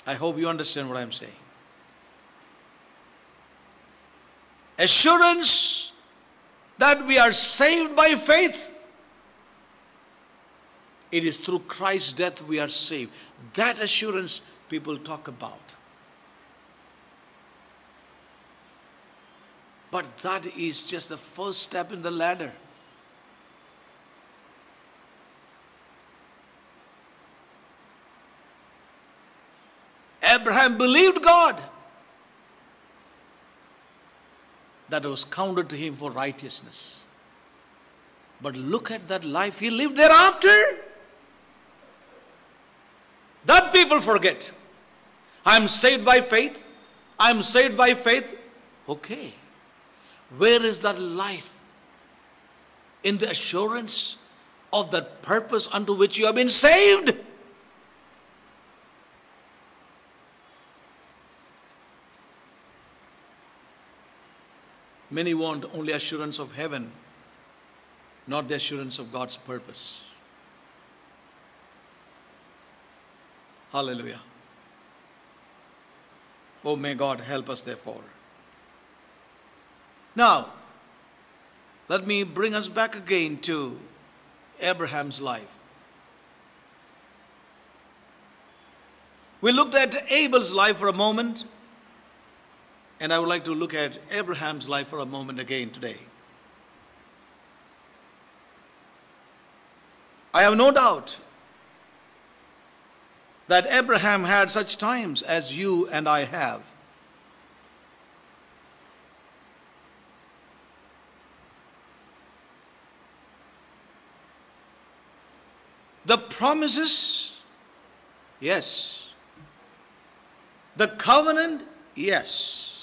Speaker 1: I hope you understand what I'm saying. Assurance that we are saved by faith. It is through Christ's death we are saved. That assurance people talk about. But that is just the first step in the ladder. Abraham believed God. That was counted to him for righteousness. But look at that life he lived thereafter. That people forget. I'm saved by faith. I'm saved by faith. Okay. Where is that life? In the assurance of that purpose unto which you have been saved. Many want only assurance of heaven, not the assurance of God's purpose. Hallelujah. Oh, may God help us, therefore. Now, let me bring us back again to Abraham's life. We looked at Abel's life for a moment, and I would like to look at Abraham's life for a moment again today. I have no doubt that Abraham had such times as you and I have. The promises, yes. The covenant, yes.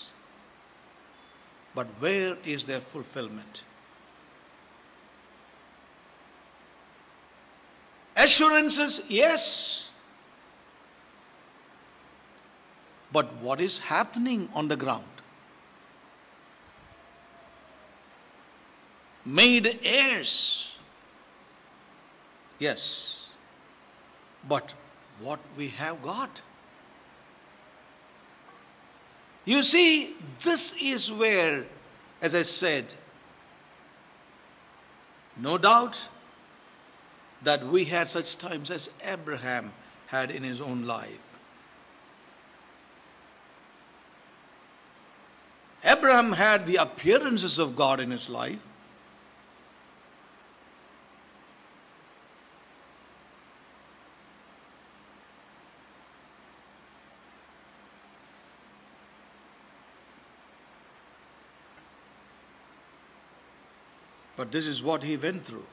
Speaker 1: But where is their fulfillment? Assurances, yes. But what is happening on the ground? Made heirs. Yes. But what we have got? You see, this is where, as I said, no doubt that we had such times as Abraham had in his own life. Abraham had the appearances of God in his life. But this is what he went through.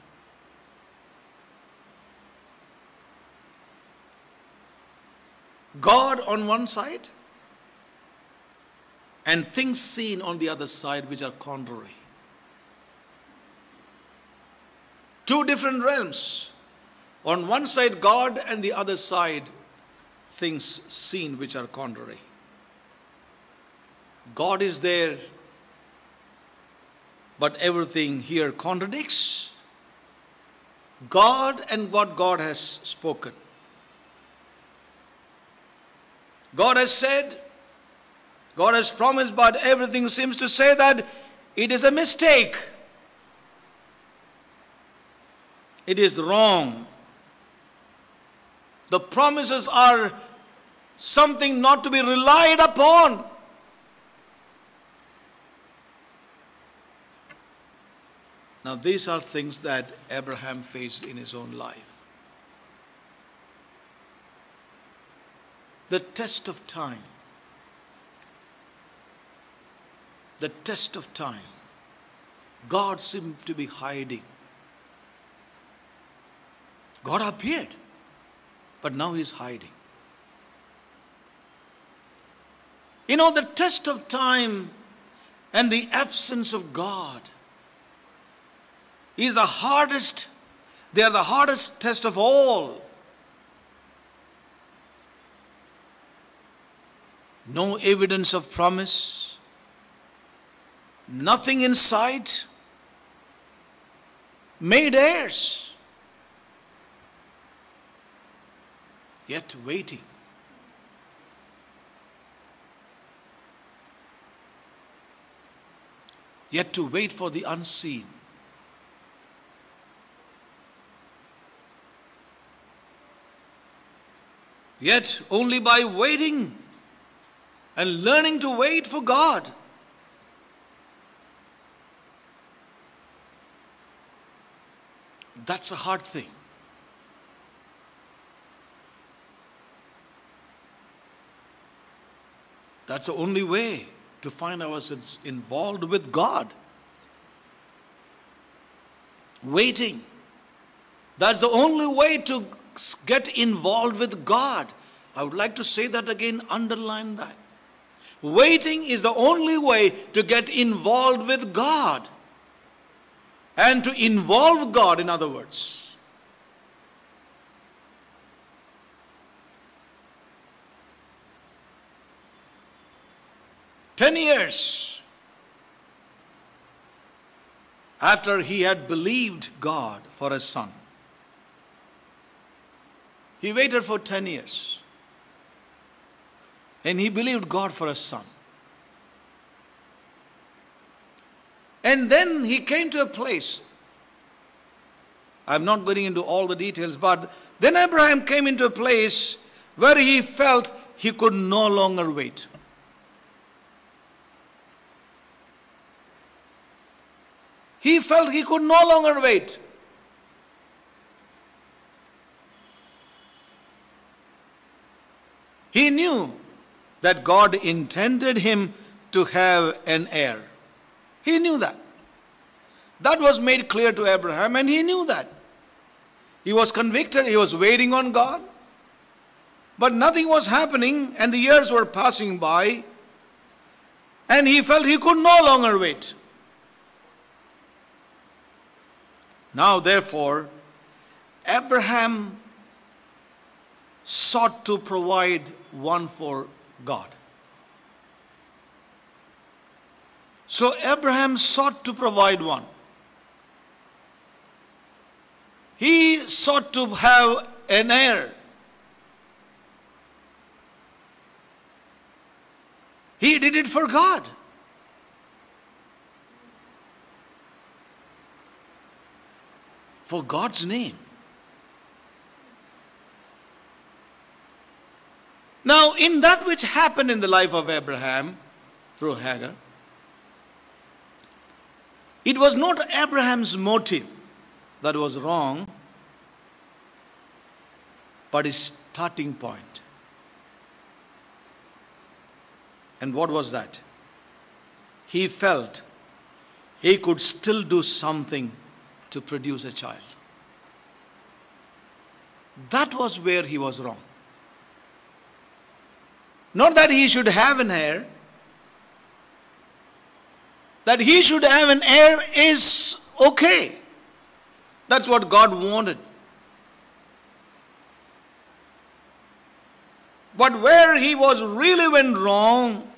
Speaker 1: God on one side, and things seen on the other side which are contrary. Two different realms. On one side, God, and the other side, things seen which are contrary. God is there, but everything here contradicts. God and what God has spoken. God has said, God has promised, but everything seems to say that it is a mistake. It is wrong. The promises are something not to be relied upon. Now, these are things that Abraham faced in his own life. the test of time. The test of time. God seemed to be hiding. God appeared, but now he's hiding. You know, the test of time and the absence of God is the hardest, they are the hardest test of all. No evidence of promise, nothing in sight, made heirs, yet waiting. Yet to wait for the unseen. Yet only by waiting and learning to wait for God. That's a hard thing. That's the only way to find ourselves involved with God. Waiting. That's the only way to get involved with God. I would like to say that again, underline that. Waiting is the only way to get involved with God. And to involve God, in other words. Ten years after he had believed God for a son, he waited for 10 years. And he believed God for a son. And then he came to a place. I'm not going into all the details, but then Abraham came into a place where he felt he could no longer wait. He felt he could no longer wait. He knew that God intended him to have an heir. He knew that. That was made clear to Abraham, and he knew that. He was convicted, he was waiting on God, but nothing was happening, and the years were passing by, and he felt he could no longer wait. Now, therefore, Abraham sought to provide one for God. So Abraham sought to provide one. He sought to have an heir. He did it for God. For God's name. Now, in that which happened in the life of Abraham through Hagar, it was not Abraham's motive that was wrong, but his starting point. And what was that? He felt he could still do something to produce a child. That was where he was wrong. Not that he should have an heir. That he should have an heir is okay. That's what God wanted. But where he was really went wrong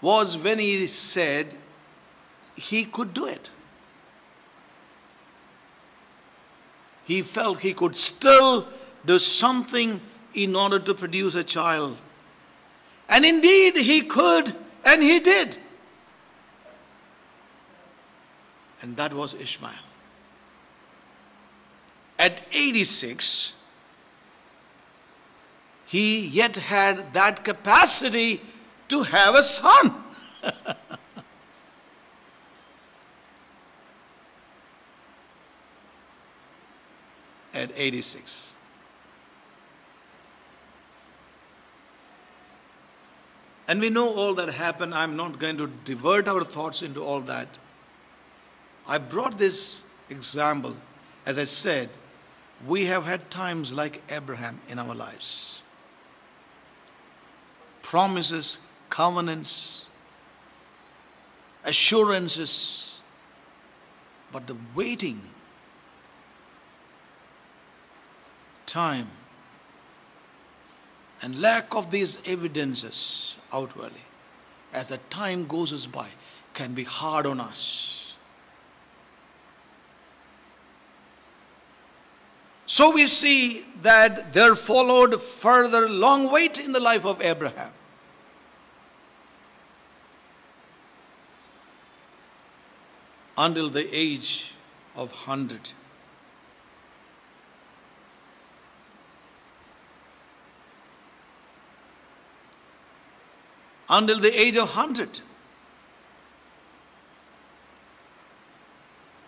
Speaker 1: was when he said he could do it. He felt he could still do something in order to produce a child. And indeed, he could, and he did. And that was Ishmael. At 86, he yet had that capacity to have a son. At 86. And we know all that happened. I'm not going to divert our thoughts into all that. I brought this example, as I said, we have had times like Abraham in our lives. Promises, covenants, assurances, but the waiting time and lack of these evidences outwardly as the time goes by can be hard on us. So we see that there followed further long wait in the life of Abraham. Until the age of 100. Until the age of 100.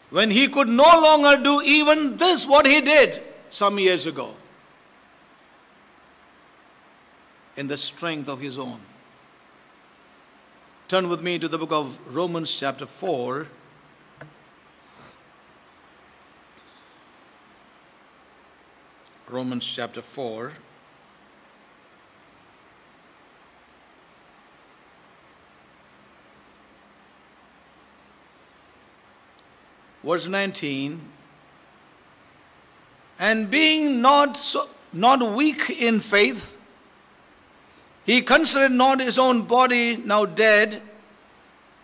Speaker 1: When he could no longer do even this, what he did some years ago, in the strength of his own. Turn with me to the book of Romans, chapter 4. Romans chapter 4. Verse 19 and being not so, not weak in faith he considered not his own body now dead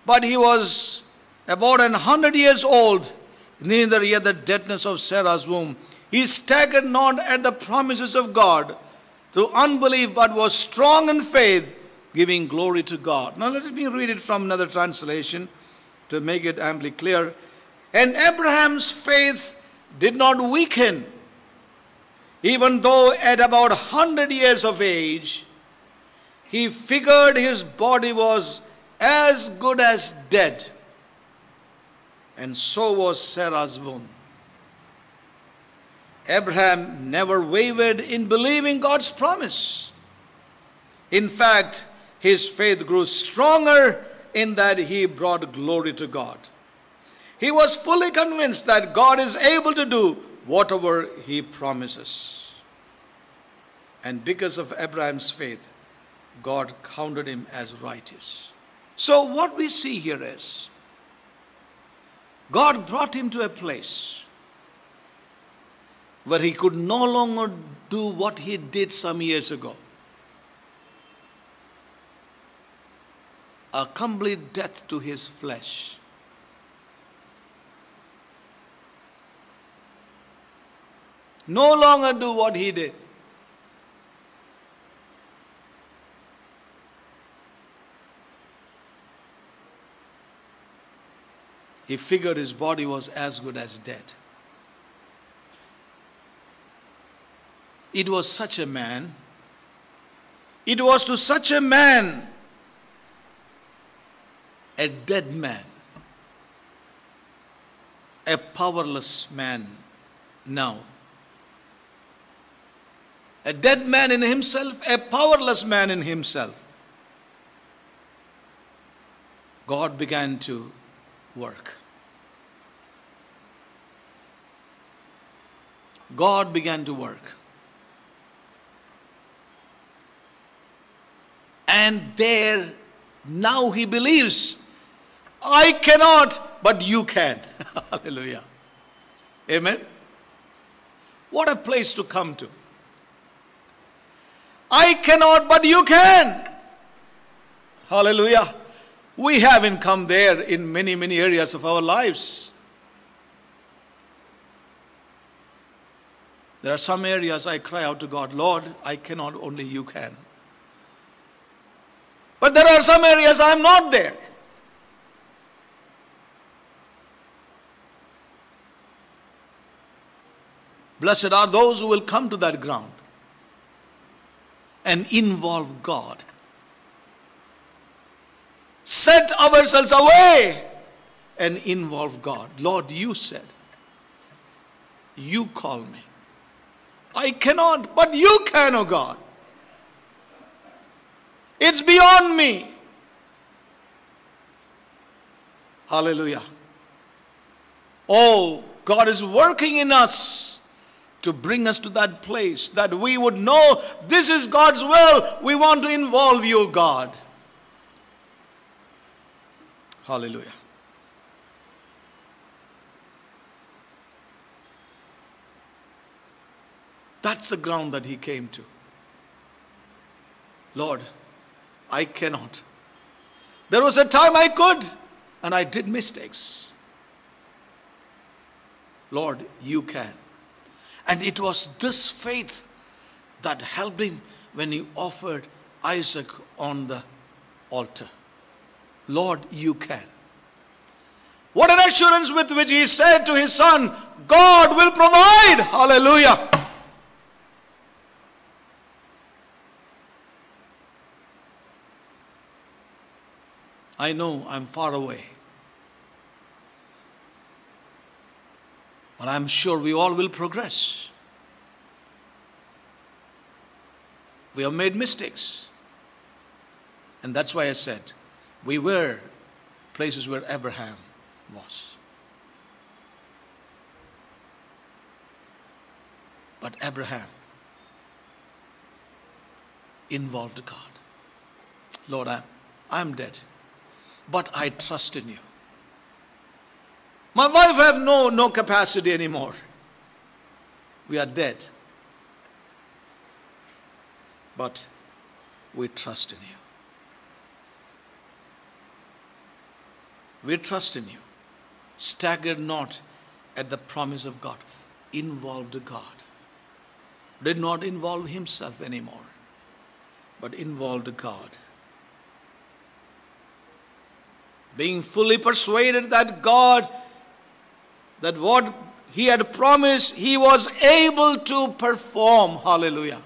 Speaker 1: but he was about an hundred years old neither yet the deadness of sarah's womb. He staggered not at the promises of god through unbelief but was strong in faith giving glory to god. Now let me read it from another translation to make it amply clear and Abraham's faith did not weaken, even though at about 100 years of age, he figured his body was as good as dead. And so was Sarah's womb. Abraham never wavered in believing God's promise. In fact, his faith grew stronger in that he brought glory to God. He was fully convinced that God is able to do whatever he promises. And because of Abraham's faith, God counted him as righteous. So, what we see here is God brought him to a place where he could no longer do what he did some years ago. A complete death to his flesh. No longer do what he did. He figured his body was as good as dead. It was such a man. It was to such a man, a dead man, a powerless man now a dead man in himself, a powerless man in himself. God began to work. God began to work. And there, now he believes, I cannot, but you can. Hallelujah. Amen. What a place to come to. I cannot, but you can. Hallelujah. We haven't come there in many, many areas of our lives. There are some areas I cry out to God, Lord, I cannot, only you can. But there are some areas I'm not there. Blessed are those who will come to that ground and involve God. Set ourselves away and involve God. Lord, you said, you call me. I cannot, but you can, O oh God. It's beyond me. Hallelujah. Oh, God is working in us to bring us to that place that we would know this is God's will. We want to involve you, God. Hallelujah. That's the ground that he came to. Lord, I cannot. There was a time I could, and I did mistakes. Lord, you can. And it was this faith that helped him when he offered Isaac on the altar. Lord, you can. What an assurance with which he said to his son, God will provide. Hallelujah. I know I'm far away. But I'm sure we all will progress. We have made mistakes. And that's why I said we were places where Abraham was. But Abraham involved God. Lord, I'm, I'm dead but I trust in you. My wife have no, no capacity anymore. We are dead. But we trust in you. We trust in you. Staggered not at the promise of God. Involved God. Did not involve himself anymore, but involved God being fully persuaded that God, that what He had promised, He was able to perform. Hallelujah.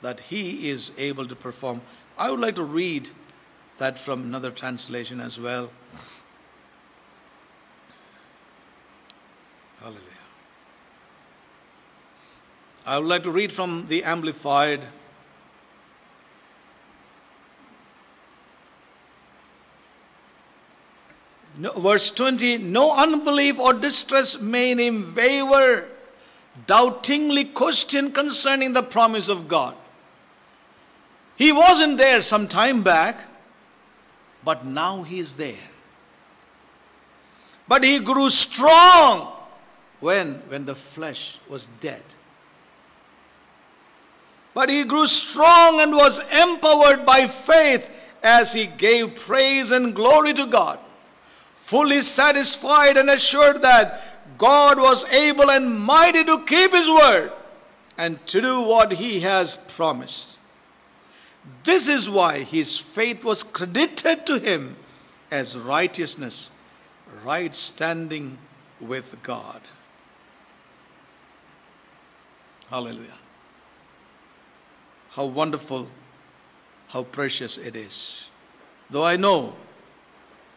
Speaker 1: That He is able to perform. I would like to read that from another translation as well. Hallelujah. I would like to read from the Amplified. No, verse 20 No unbelief or distress made him waver, doubtingly question concerning the promise of God. He wasn't there some time back, but now he is there. But he grew strong when? When the flesh was dead. But he grew strong and was empowered by faith as he gave praise and glory to God, fully satisfied and assured that God was able and mighty to keep his word and to do what he has promised. This is why his faith was credited to him as righteousness, right standing with God. Hallelujah how wonderful, how precious it is. Though I know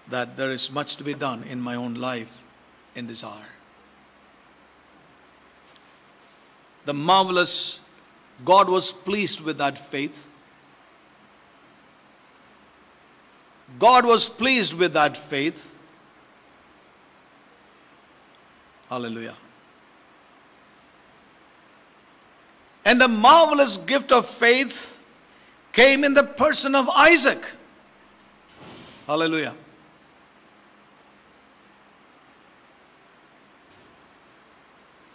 Speaker 1: that there is much to be done in my own life in this hour. The marvelous God was pleased with that faith. God was pleased with that faith. Hallelujah. And the marvelous gift of faith came in the person of Isaac. Hallelujah.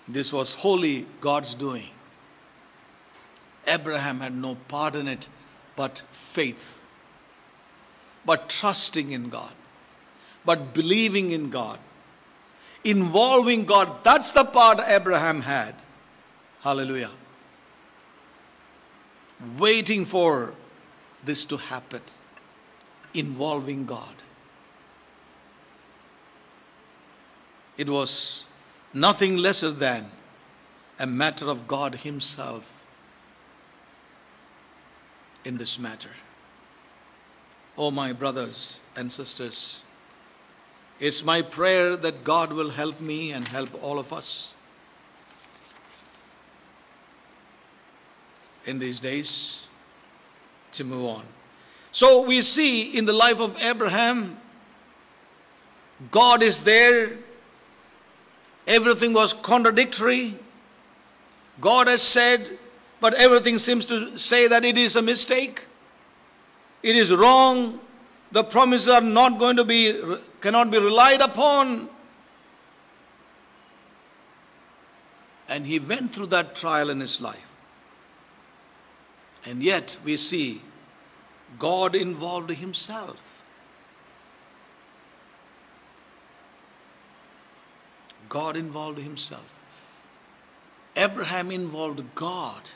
Speaker 1: This was wholly God's doing. Abraham had no part in it but faith, but trusting in God, but believing in God, involving God. That's the part Abraham had. Hallelujah waiting for this to happen, involving God. It was nothing lesser than a matter of God Himself in this matter. Oh, my brothers and sisters, It's my prayer that God will help me and help all of us in these days to move on. So we see in the life of Abraham, God is there. Everything was contradictory. God has said, but everything seems to say that it is a mistake. It is wrong. The promises are not going to be, cannot be relied upon. And he went through that trial in his life. And yet we see God involved himself. God involved himself. Abraham involved God.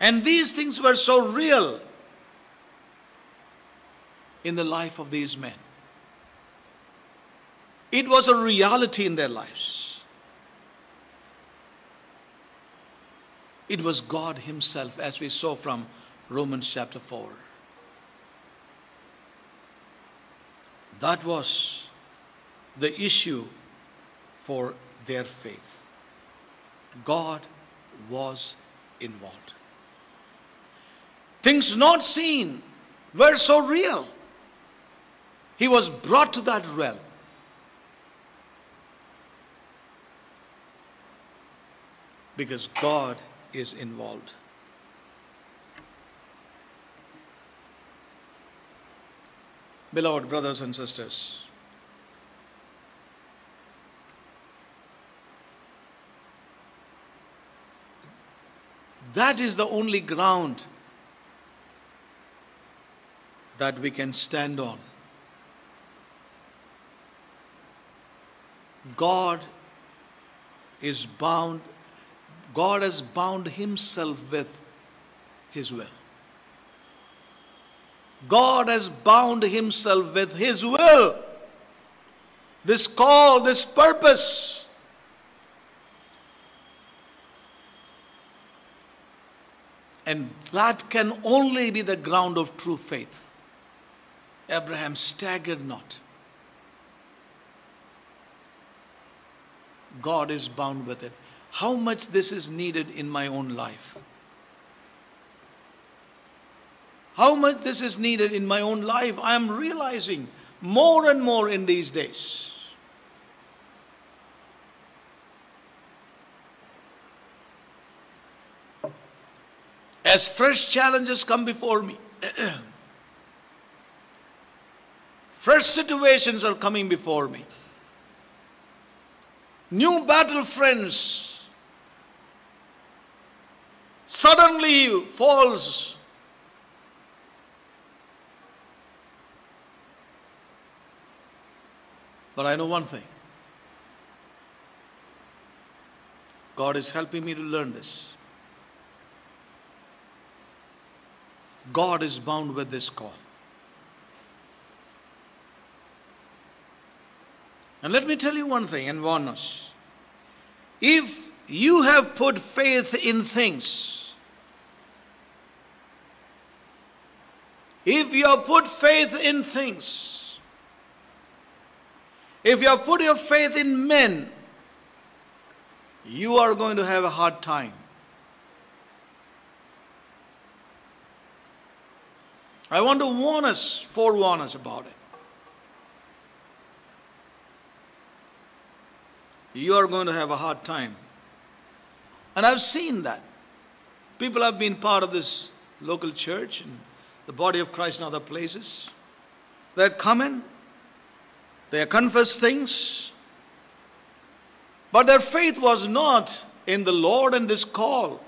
Speaker 1: And these things were so real in the life of these men. It was a reality in their lives. It was God Himself, as we saw from Romans chapter 4. That was the issue for their faith. God was involved. Things not seen were so real. He was brought to that realm. Because God is involved. Beloved brothers and sisters, that is the only ground that we can stand on. God is bound, God has bound Himself with His will. God has bound Himself with His will. This call, this purpose. And that can only be the ground of true faith. Abraham staggered not. God is bound with it. How much this is needed in my own life. How much this is needed in my own life, I am realizing more and more in these days. As fresh challenges come before me, Fresh situations are coming before me. New battle friends suddenly falls But I know one thing God is helping me to learn this. God is bound with this call. And let me tell you one thing and warn us. If you have put faith in things, if you have put faith in things, if you have put your faith in men, you are going to have a hard time. I want to warn us, forewarn us about it. you are going to have a hard time. And I've seen that. People have been part of this local church and the body of Christ in other places. They're coming, they confess things, but their faith was not in the Lord and this call.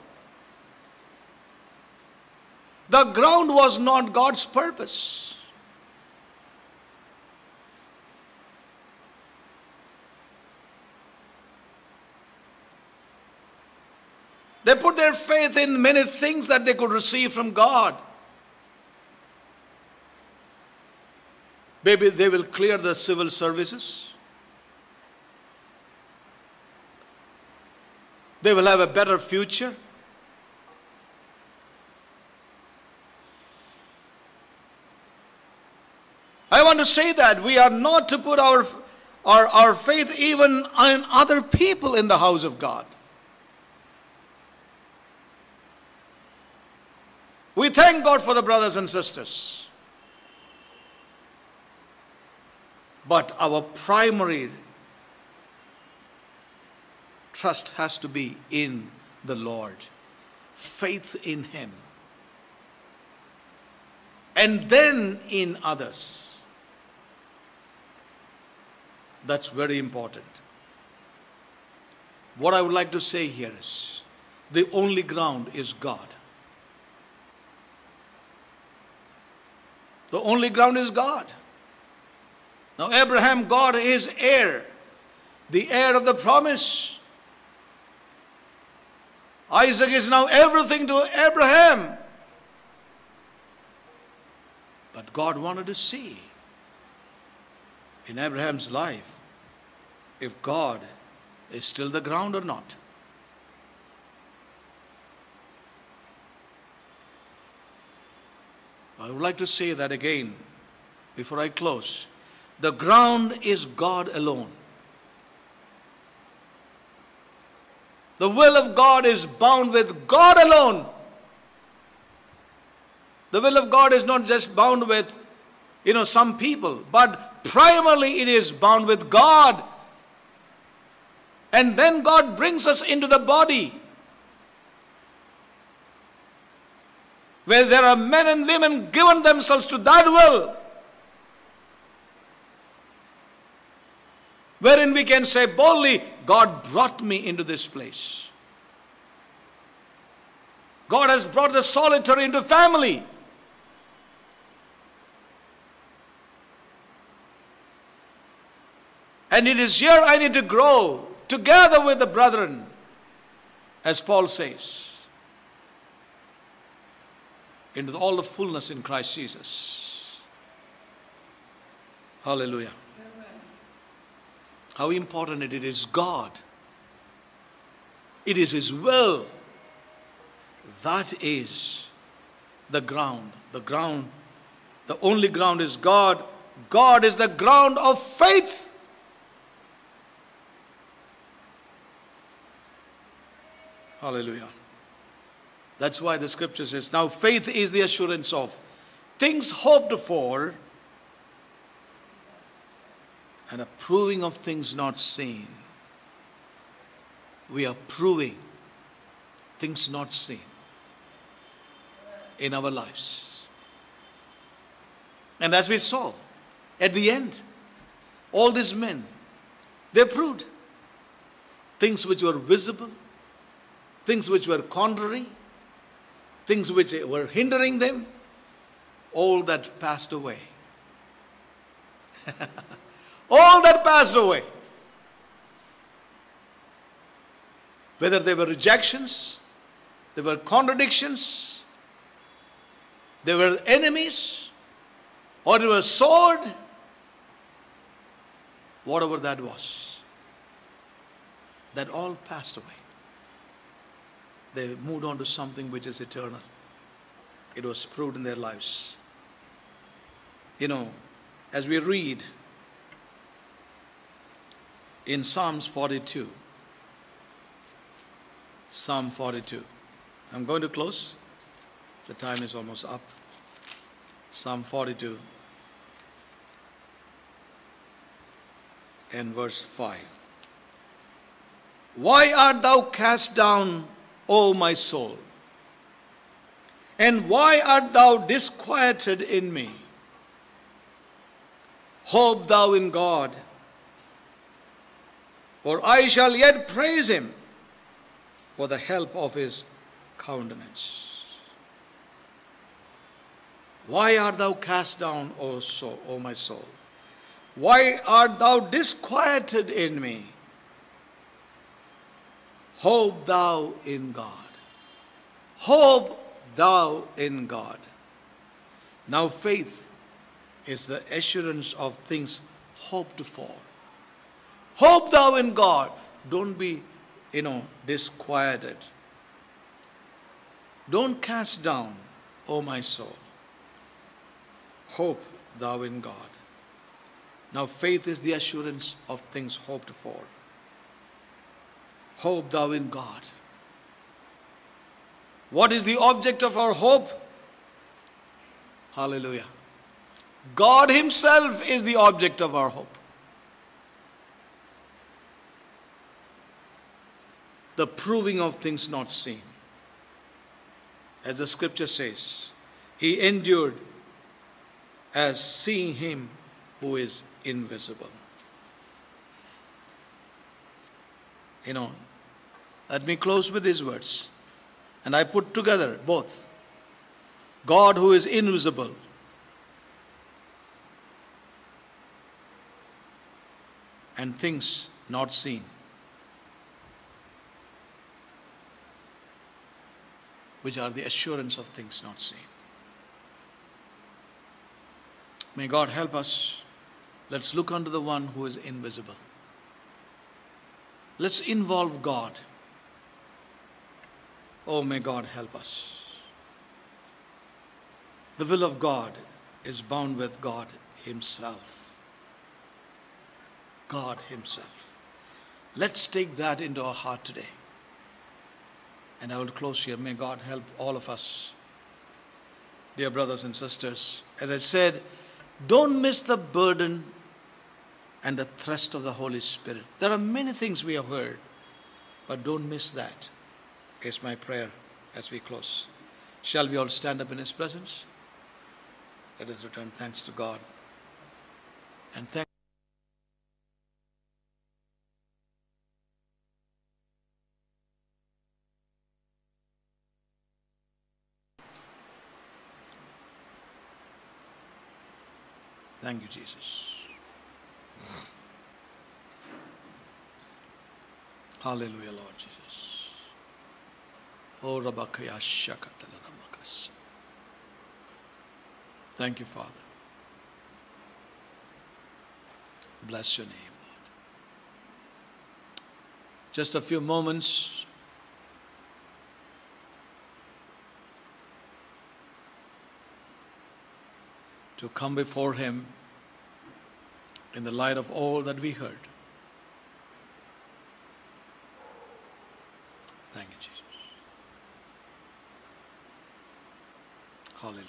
Speaker 1: The ground was not God's purpose. They put their faith in many things that they could receive from God. Maybe they will clear the civil services. They will have a better future. Want to say that we are not to put our, our, our faith even in other people in the house of God. We thank God for the brothers and sisters. But our primary trust has to be in the Lord, faith in Him, and then in others. That's very important. What I would like to say here is the only ground is God. The only ground is God. Now, Abraham God is heir, the heir of the promise. Isaac is now everything to Abraham. But God wanted to see in Abraham's life if God is still the ground or not. I would like to say that again before I close. The ground is God alone. The will of God is bound with God alone. The will of God is not just bound with, you know, some people, but primarily it is bound with God. And then God brings us into the body. Where there are men and women given themselves to that will. Wherein we can say boldly, God brought me into this place. God has brought the solitary into family. And it is here I need to grow together with the brethren, as Paul says, into all the fullness in Christ Jesus. Hallelujah. How important it is God. It is His will. That is the ground. The ground, the only ground is God. God is the ground of faith. Hallelujah. That's why the scripture says, Now faith is the assurance of things hoped for and a proving of things not seen. We are proving things not seen in our lives. And as we saw at the end, all these men, they proved things which were visible, things which were contrary, things which were hindering them, all that passed away. all that passed away. Whether they were rejections, they were contradictions, they were enemies, or it was sword, whatever that was, that all passed away. They moved on to something which is eternal. It was proved in their lives. You know, as we read in Psalms 42. Psalm 42. I'm going to close. The time is almost up. Psalm 42 and verse 5. Why art thou cast down, O my soul? And why art thou disquieted in me? Hope thou in God for I shall yet praise him for the help of his countenance. Why art thou cast down, O soul, O my soul? Why art thou disquieted in me? Hope thou in God. Hope thou in God. Now, faith is the assurance of things hoped for Hope thou in God. Don't be, you know, disquieted. Don't cast down, O my soul. Hope thou in God. Now, faith is the assurance of things hoped for. Hope thou in God. What is the object of our hope? Hallelujah. God Himself is the object of our hope. The proving of things not seen. As the scripture says, He endured as seeing Him who is invisible. You know, let me close with these words. And I put together both God who is invisible and things not seen. Which are the assurance of things not seen. May God help us. Let's look unto the one who is invisible. Let's involve God. Oh, may God help us. The will of God is bound with God Himself. God Himself. Let's take that into our heart today. And I will close here. May God help all of us. Dear brothers and sisters, as I said, don't miss the burden and the thrust of the Holy Spirit. There are many things we have heard, but don't miss that. Is my prayer as we close. Shall we all stand up in His presence? Let us return thanks to God and thank. Thank you, Jesus. Hallelujah, Lord Jesus. Oh, Thank you, Father. Bless your name, Lord. Just a few moments. To come before Him in the light of all that we heard. Thank you, Jesus. Hallelujah.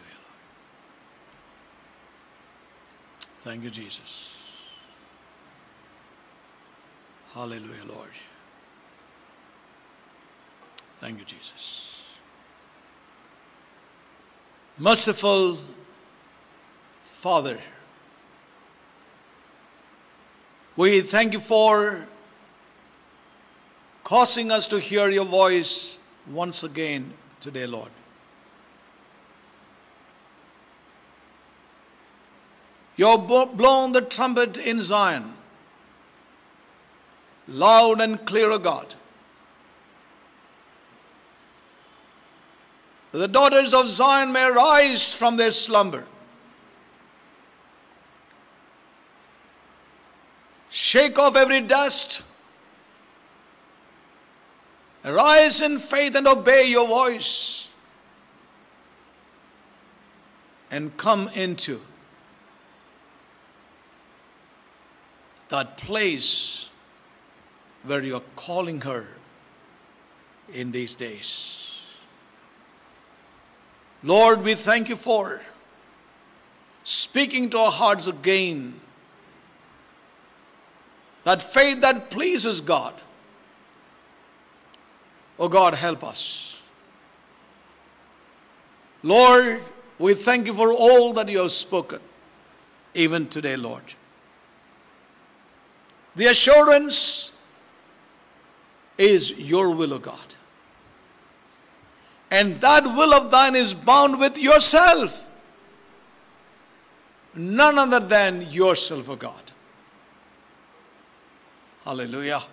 Speaker 1: Thank you, Jesus. Hallelujah, Lord. Thank you, Jesus. Merciful Father, we thank you for causing us to hear your voice once again today, Lord. You have blown the trumpet in Zion, loud and clear, O God. The daughters of Zion may rise from their slumber. Shake off every dust. Arise in faith and obey your voice. And come into that place where you are calling her in these days. Lord, we thank you for speaking to our hearts again. That faith that pleases God. Oh God, help us. Lord, we thank you for all that you have spoken, even today, Lord. The assurance is your will, O God. And that will of thine is bound with yourself. None other than yourself, O God. Hallelujah.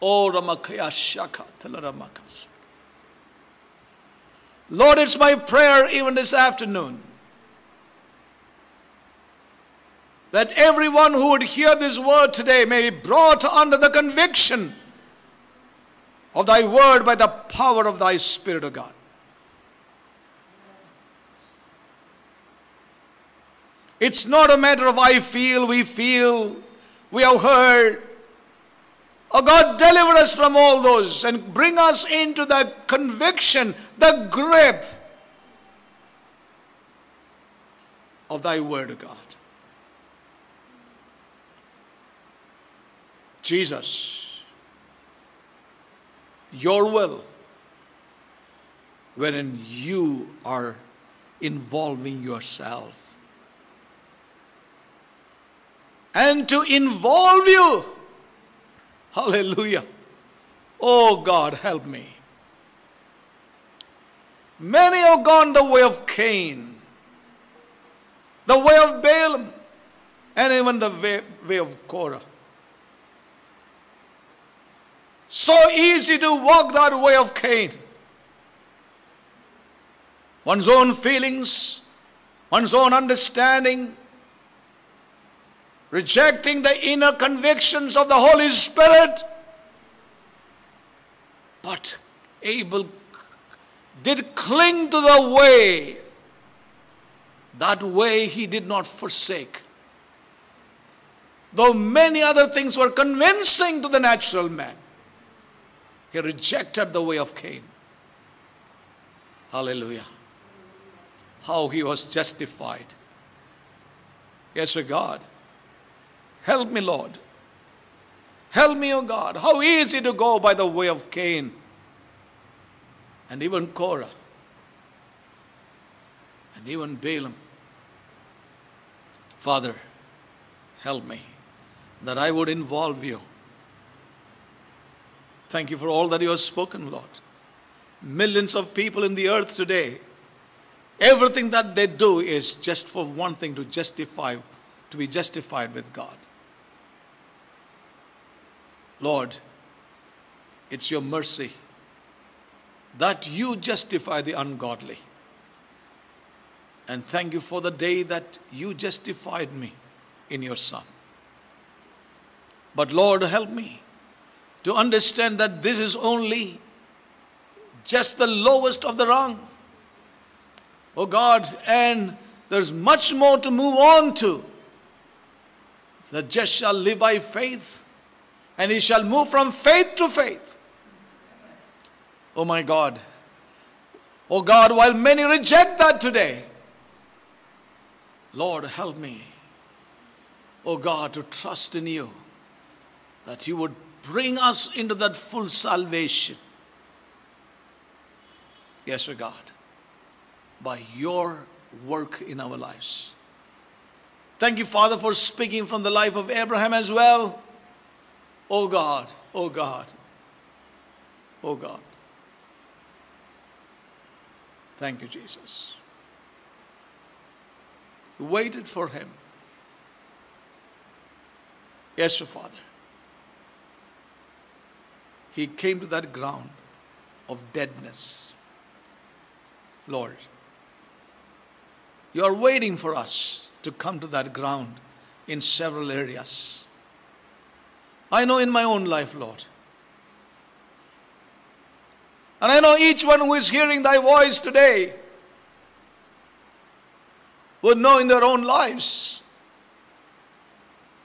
Speaker 1: O Ramakaya Shaka. Lord, it's my prayer even this afternoon that everyone who would hear this word today may be brought under the conviction of thy word by the power of thy Spirit, of God. It's not a matter of I feel, we feel, we have heard. Oh God, deliver us from all those and bring us into the conviction, the grip of Thy Word, God. Jesus, your will, wherein you are involving yourself. And to involve you, hallelujah. Oh God, help me. Many have gone the way of Cain, the way of Balaam, and even the way, way of Korah. So easy to walk that way of Cain. One's own feelings, one's own understanding, rejecting the inner convictions of the Holy Spirit. But Abel did cling to the way. That way he did not forsake. Though many other things were convincing to the natural man. He rejected the way of Cain. Hallelujah. How he was justified. Yes, O God. Help me, Lord. Help me, O God. How easy to go by the way of Cain and even Korah and even Balaam. Father, help me that I would involve you Thank you for all that you have spoken, Lord. Millions of people in the earth today, everything that they do is just for one thing to justify, to be justified with God. Lord, it's your mercy that you justify the ungodly. And thank you for the day that you justified me in your Son. But Lord, help me to understand that this is only just the lowest of the rung. Oh God, and there's much more to move on to. The just shall live by faith, and he shall move from faith to faith. Oh my God. Oh God, while many reject that today, Lord, help me, oh God, to trust in you that you would bring us into that full salvation. Yes, sir, God, by your work in our lives. Thank you, Father, for speaking from the life of Abraham as well. Oh God, oh God, oh God. Thank you, Jesus. You waited for him. Yes, Father he came to that ground of deadness. Lord, you are waiting for us to come to that ground in several areas. I know in my own life, Lord. And I know each one who is hearing thy voice today would know in their own lives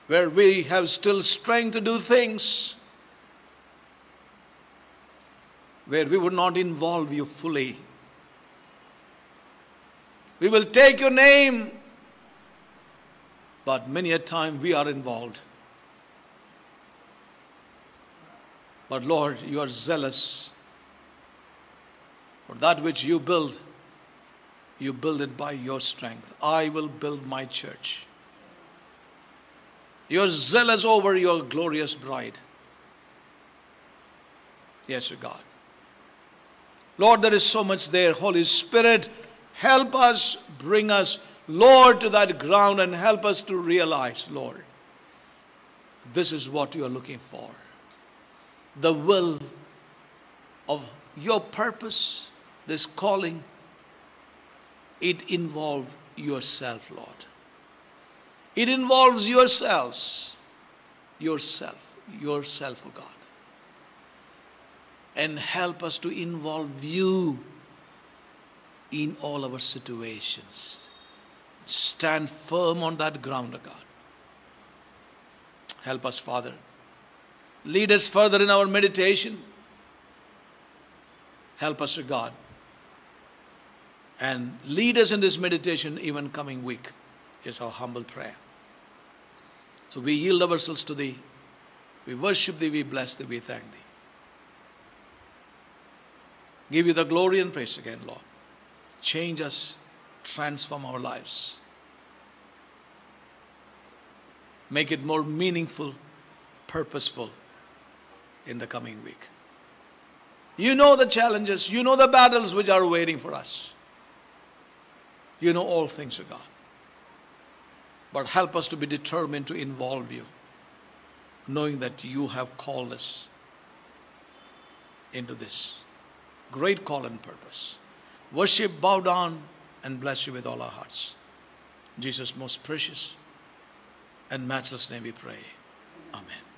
Speaker 1: where we have still strength to do things where we would not involve you fully. We will take your name, but many a time we are involved. But Lord, you are zealous for that which you build. You build it by your strength. I will build my church. You are zealous over your glorious bride. Yes, your God. Lord, there is so much there. Holy Spirit, help us, bring us, Lord, to that ground and help us to realize, Lord, this is what you are looking for. The will of your purpose, this calling, it involves yourself, Lord. It involves yourselves, yourself, yourself, oh God and help us to involve you in all our situations. stand firm on that ground, God. Help us, Father. Lead us further in our meditation. Help us, God. And lead us in this meditation even coming week is our humble prayer. So we yield ourselves to Thee. We worship Thee, we bless Thee, we thank Thee. Give you the glory and praise again, Lord. Change us, transform our lives. Make it more meaningful, purposeful in the coming week. You know the challenges, you know the battles which are waiting for us. You know all things, O God. But help us to be determined to involve you, knowing that you have called us into this great call and purpose. Worship, bow down, and bless you with all our hearts. Jesus' most precious and matchless name we pray. Amen.